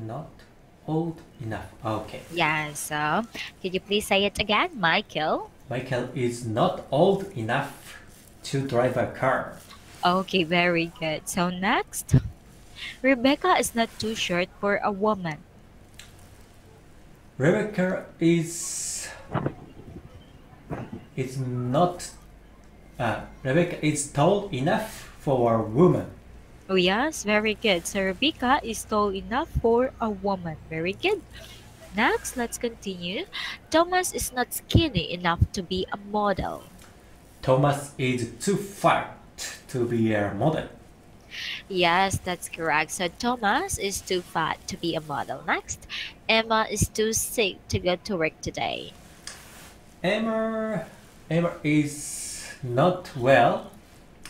Not old enough. Okay. Yeah, uh, so could you please say it again? Michael. Michael is not old enough to drive a car. Okay, very good. So next, Rebecca is not too short for a woman. Rebecca is is not uh, Rebecca is tall enough for a woman. Oh, yes, very good. So Rebecca is tall enough for a woman. Very good. Next, let's continue. Thomas is not skinny enough to be a model. Thomas is too fat to be a model. Yes, that's correct. So Thomas is too fat to be a model. Next, Emma is too sick to go to work today. Emma Emma is not well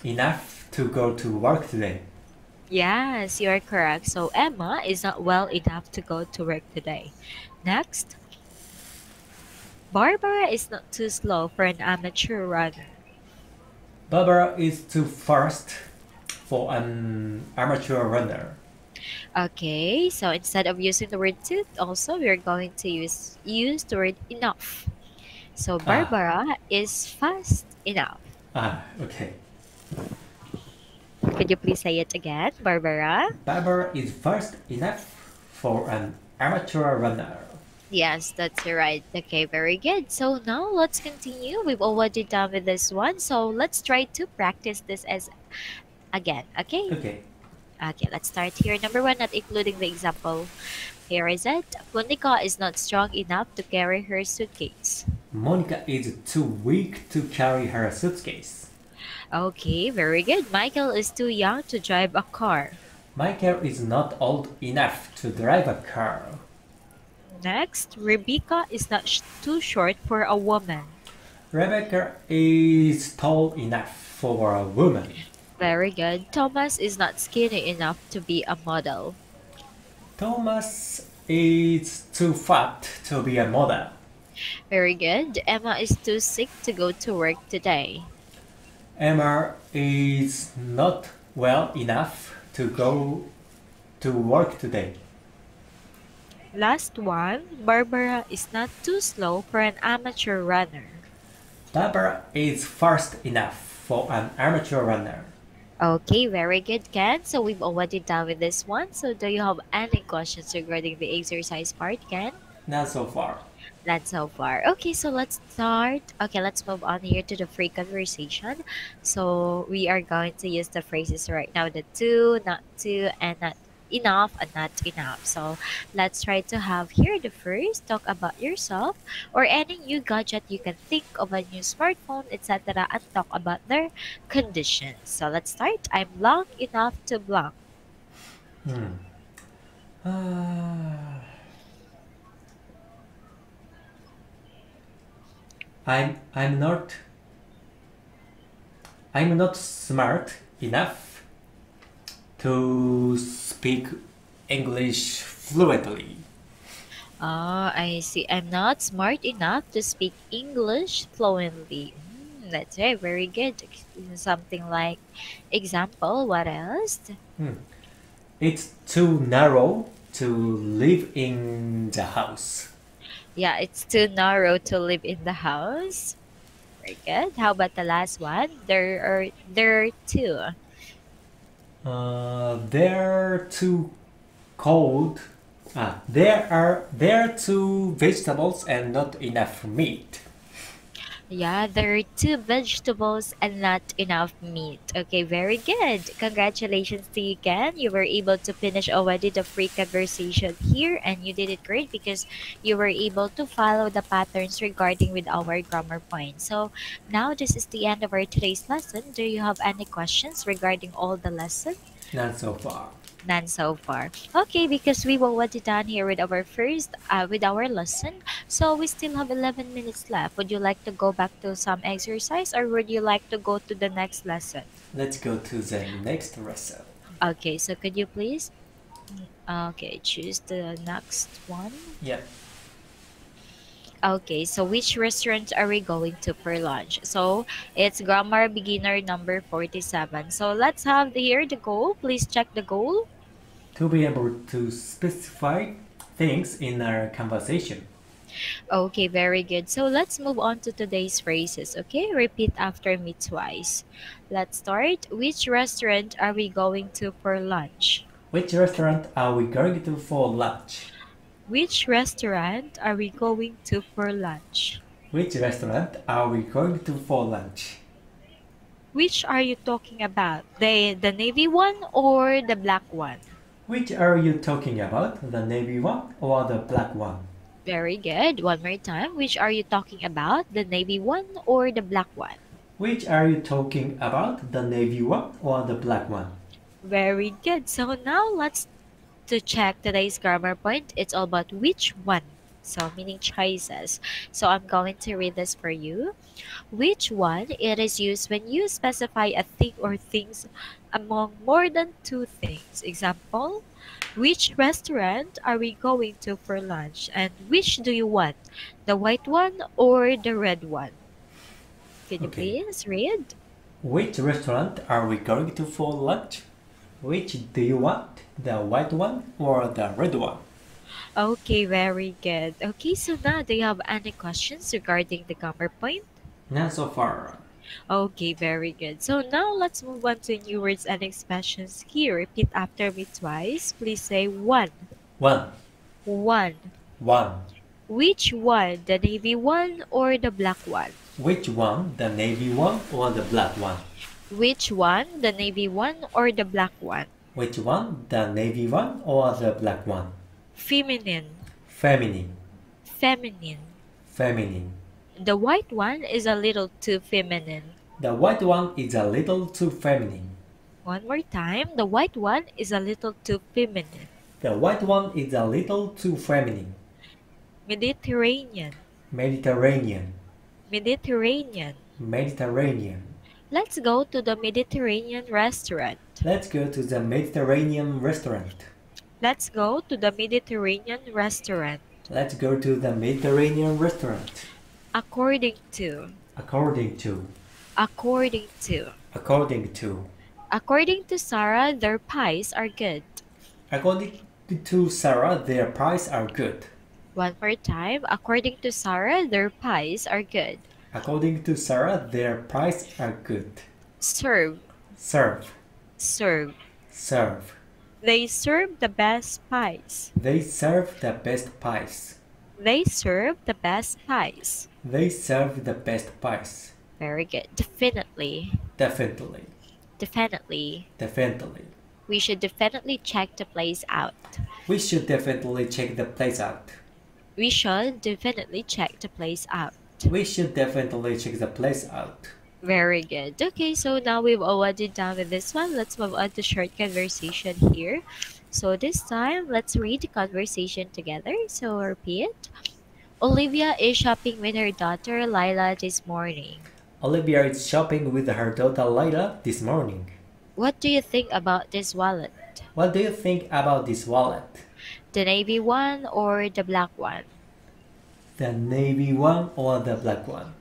enough to go to work today. Yes, you are correct. So Emma is not well enough to go to work today. Next, Barbara is not too slow for an amateur runner. Barbara is too fast for an amateur runner. Okay, so instead of using the word tooth, also we're going to use use the word enough. So Barbara is fast enough. Ah, okay. Could you please say it again, Barbara? Barbara is fast enough for an amateur runner. Yes, that's right. Okay, very good. So now let's continue. We've already done with this one. So let's try to practice this as again. Okay? Okay. Okay, let's start here. Number one, not including the example. Here is it. Monica is not strong enough to carry her suitcase. Monica is too weak to carry her suitcase. Okay, very good. Michael is too young to drive a car. Michael is not old enough to drive a car. Next, Rebecca is not sh- too short for a woman. Rebecca is tall enough for a woman. Very good. Thomas is not skinny enough to be a model. Thomas is too fat to be a model. Very good. Emma is too sick to go to work today. Emma is not well enough to go to work today. Last one, Barbara is not too slow for an amateur runner. Barbara is fast enough for an amateur runner. Okay, very good, Ken. So we've already done with this one. So do you have any questions regarding the exercise part, Ken? Not so far. Not so far. Okay, so let's start. Okay, let's move on here to the free conversation. So we are going to use the phrases right now the to, not to, and not enough and not enough. So let's try to have here the first talk about yourself or any new gadget you can think of a new smartphone, etc. and talk about their conditions. So let's start. I'm long enough to block. Hmm. Ah. I'm I'm not I'm not smart enough to speak English fluently. Ah, I see. I'm not smart enough to speak English fluently. Hmm, that's right. Very good. Something like example. What else? Hmm. It's too narrow to live in the house. Yeah, it's too narrow to live in the house. Very good. How about the last one? There are there are two. Uh, they're too cold. Ah, there are there are two vegetables and not enough meat. Yeah, there are two vegetables and not enough meat. Okay, very good. Congratulations to you again. You were able to finish already the free conversation here and you did it great because you were able to follow the patterns regarding with our grammar points. So now this is the end of our today's lesson. Do you have any questions regarding all the lesson? Not so far. None so far. Okay, because we were already done here with our first, uh, with our lesson. So we still have 11 minutes left. Would you like to go back to some exercise or would you like to go to the next lesson? Let's go to the next lesson. Okay, so could you please? Okay, choose the next one. Yeah. Okay, so which restaurant are we going to for lunch? So it's grammar beginner number 47. So let's have here the goal. Please check the goal. To be able to specify things in our conversation. Okay, very good. So let's move on to today's phrases. Okay, repeat after me twice. Let's start. Which restaurant are we going to for lunch? Which restaurant are we going to for lunch? Which restaurant are we going to for lunch? Which restaurant are we going to for lunch? Which are you talking about? The the navy one or the black one? Which are you talking about? The navy one or the black one? Very good. One more time. Which are you talking about? The navy one or the black one? Which are you talking about? The navy one or the black one? Very good. So now let's to check today's grammar point. It's all about which one. So meaning choices. So I'm going to read this for you. Which one it is used when you specify a thing or things among more than two things. Example, which restaurant are we going to for lunch? And which do you want? The white one or the red one? Can you Okay. please read? Which restaurant are we going to for lunch? Which do you want? The white one or the red one? Okay, very good. Okay, so now do you have any questions regarding the grammar point? None so far. Okay, very good. So now let's move on to new words and expressions here. Repeat after me twice. Please say one. One. One. One. Which one? The navy one or the black one? Which one? The navy one or the black one? Which one? The navy one or the black one? Which one? The navy one or the black one? Feminine. Feminine. Feminine. Feminine. The white one is a little too feminine. The white one is a little too feminine. One more time. The white one is a little too feminine. The white one is a little too feminine. Mediterranean. Mediterranean. Mediterranean. Mediterranean. Let's go to the Mediterranean restaurant. Let's go to the Mediterranean restaurant. Let's go to the Mediterranean restaurant. Let's go to the Mediterranean restaurant. According to. According to. According to. According to. According to Sarah, their pies are good. According to Sarah, their pies are good. One more time. According to Sarah, their pies are good. According to Sarah, their pies are good. Serve. Serve. Serve. Serve. They serve the best pies. They serve the best pies. They serve the best pies. They serve the best pies. Very good. Definitely. Definitely. Definitely. Definitely. We should definitely check the place out. We should definitely check the place out. We should definitely check the place out. We should definitely check the place out. Very good. Okay, so now we've already done with this one. Let's move on to short conversation here. So this time, let's read the conversation together. So repeat. Olivia is shopping with her daughter Lila this morning. Olivia is shopping with her daughter Lila this morning. What do you think about this wallet? What do you think about this wallet? The navy one or the black one? The navy one or the black one?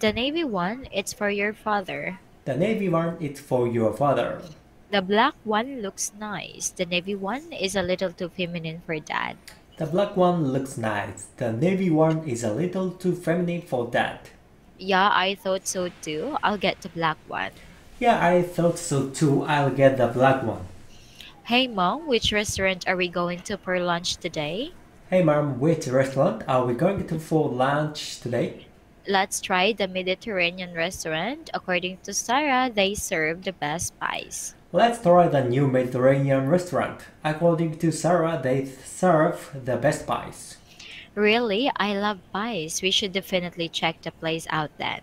The navy one, it's for your father. The navy one is for your father. The black one looks nice. The navy one is a little too feminine for dad. The black one looks nice. The navy one is a little too feminine for that. Yeah, I thought so too. I'll get the black one. Yeah, I thought so too. I'll get the black one. Hey mom, which restaurant are we going to for lunch today? Hey mom, which restaurant are we going to for lunch today? Let's try the Mediterranean restaurant. According to Sarah, they serve the best pies. Let's try the new Mediterranean restaurant. According to Sarah, they serve the best pies. Really? I love pies. We should definitely check the place out then.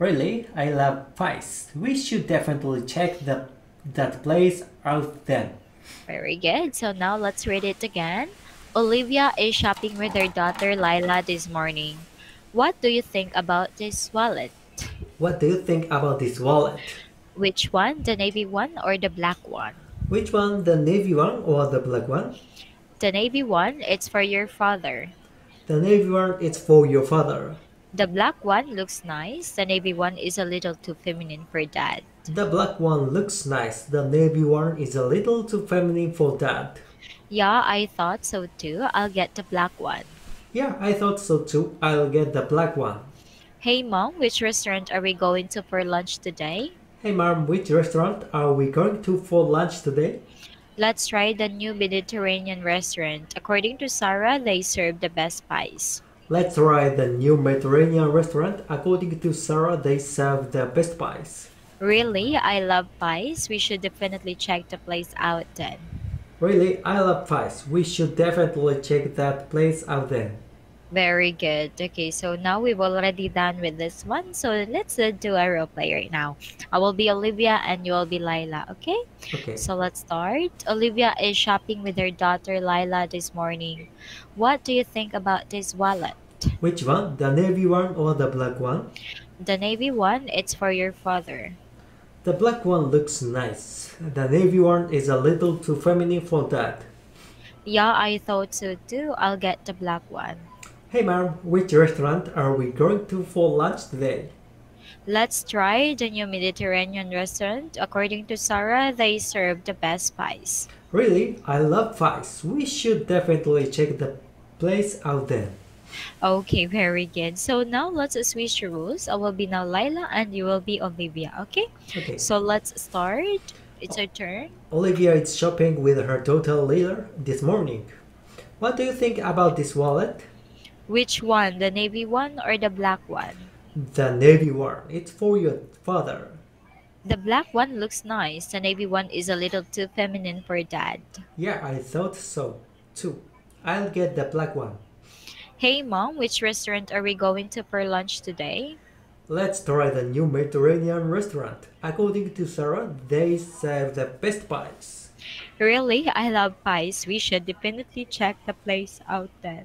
Really? I love pies. We should definitely check the, that place out then. Very good. So now let's read it again. Olivia is shopping with her daughter Lila this morning. What do you think about this wallet? What do you think about this wallet? Which one? The navy one or the black one? Which one, the navy one or the black one? The navy one, it's for your father. The navy one it's for your father. The black one looks nice. The navy one is a little too feminine for dad. The black one looks nice. The navy one is a little too feminine for that. Yeah, I thought so too. I'll get the black one. Yeah, I thought so too. I'll get the black one. Hey mom, which restaurant are we going to for lunch today? Hey mom, which restaurant are we going to for lunch today? Let's try the new Mediterranean restaurant. According to Sarah, they serve the best pies. Let's try the new Mediterranean restaurant. According to Sarah, they serve the best pies. Really? I love pies. We should definitely check the place out then. Really, I love pies. We should definitely check that place out then. Very good. Okay, so now we've already done with this one. So let's uh, do a role play right now. I will be Olivia and you will be Lila, okay? Okay. So let's start. Olivia is shopping with her daughter Lila this morning. What do you think about this wallet? Which one? The navy one or the black one? The navy one, it's for your father. The black one looks nice. The navy one is a little too feminine for that. Yeah, I thought so too. I'll get the black one. Hey mom, which restaurant are we going to for lunch today? Let's try the new Mediterranean restaurant. According to Sarah, they serve the best pies. Really? I love pies. We should definitely check the place out then. Okay, very good. So now let's switch rules. I will be now Lila and you will be Olivia, okay? Okay. So let's start. It's our turn. Olivia is shopping with her daughter Lila this morning. What do you think about this wallet? Which one, the navy one or the black one? The navy one. It's for your father. The black one looks nice. The navy one is a little too feminine for dad. Yeah, I thought so too. I'll get the black one. Hey mom, which restaurant are we going to for lunch today? Let's try the new Mediterranean restaurant. According to Sarah, they serve the best pies. Really? I love pies. We should definitely check the place out then.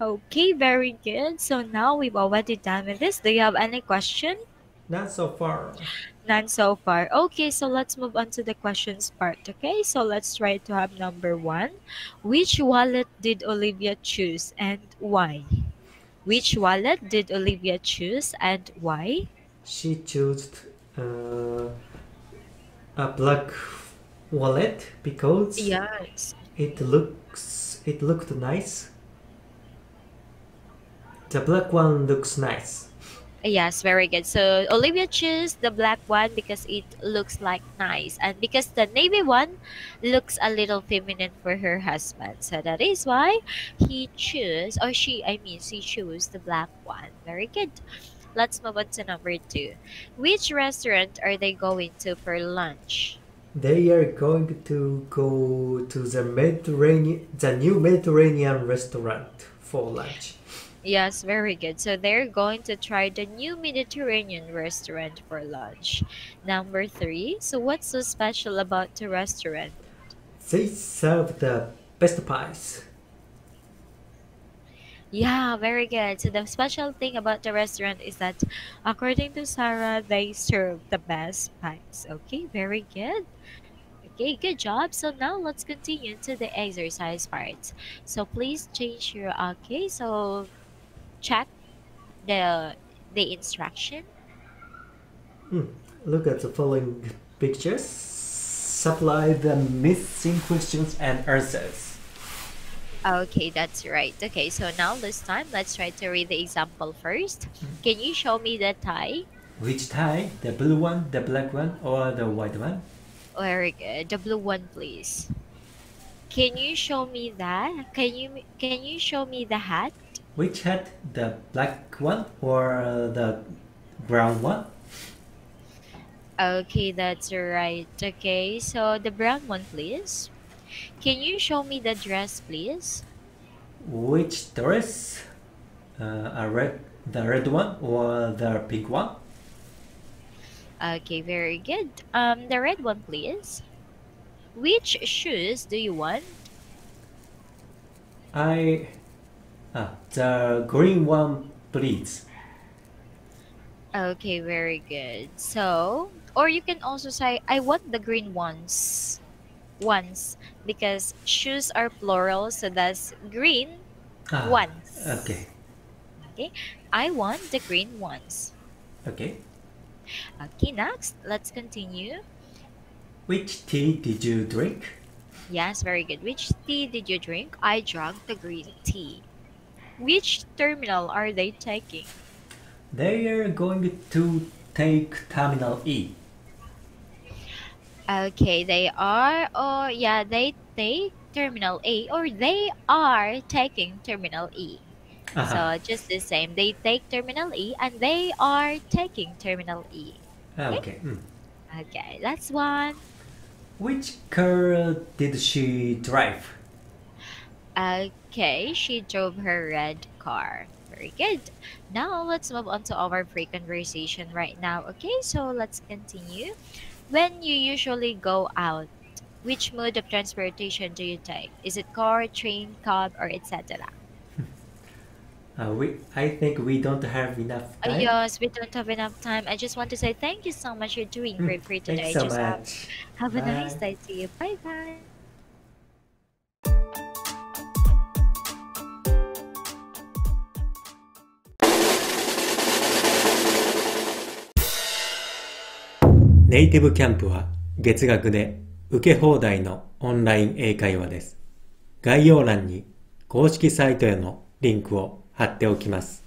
Okay, very good. So now we've already done with this. Do you have any question? Not so far. None so far. Okay, so let's move on to the questions part. Okay, so let's try to have number one. Which wallet did Olivia choose and why? Which wallet did Olivia choose and why? She chose uh, a black wallet because Yes. it looks it looked nice. The black one looks nice. Yes, very good. So Olivia chose the black one because it looks like nice and because the navy one looks a little feminine for her husband. So that is why he chose or she I mean she chose the black one. Very good. Let's move on to number two. Which restaurant are they going to for lunch? They are going to go to the Mediterranean, the new Mediterranean restaurant for lunch. Yes, very good. So they're going to try the new Mediterranean restaurant for lunch. Number three. So what's so special about the restaurant? They serve the best pies. Yeah, very good. So the special thing about the restaurant is that according to Sarah, they serve the best pies. Okay, very good. Okay, good job. So now let's continue to the exercise part. So please change your okay. So check the the instruction. Hmm. Look at the following pictures. Supply the missing questions and answers. Okay, that's right. Okay, so now this time let's try to read the example first. Can you show me the tie? Which tie? The blue one, the black one, or the white one? Very good. The blue one, please. Can you show me that? Can you can you show me the hat? Which hat? The black one or the brown one? Okay, that's right. Okay, so the brown one, please. Can you show me the dress, please? Which dress? Uh, a red, the red one or the pink one? Okay, very good. Um, the red one, please. Which shoes do you want? I, ah, the green one, please. Okay, very good. So, or you can also say, I want the green ones. Ones. Because shoes are plural, so that's green Ah, ones. Okay, Okay, I want the green ones. okay. Okay, next, let's continue. Which tea did you drink? Yes, very good. Which tea did you drink? I drank the green tea. Which terminal are they taking? They are going to take Terminal E. Okay, they are, or yeah, they take Terminal A, or they are taking Terminal E. Uh-huh. So just the same, they take Terminal E and they are taking Terminal E. Ah, okay. mm. Okay, that's one. Which car did she drive? Okay, she drove her red car. Very good. Now let's move on to our free conversation right now. Okay, so let's continue. When you usually go out, which mode of transportation do you take? Is it car, train, cab, or etc.? Uh, we, I think we don't have enough Uh, time. yes, we don't have enough time. I just want to say thank you so much. You're doing Mm, great for today. Thanks so just have, much. have a nice day to you. Bye bye. ネイティブキャンプは月額で受け放題のオンライン英会話です。概要欄に公式サイトへのリンクを貼っておきます。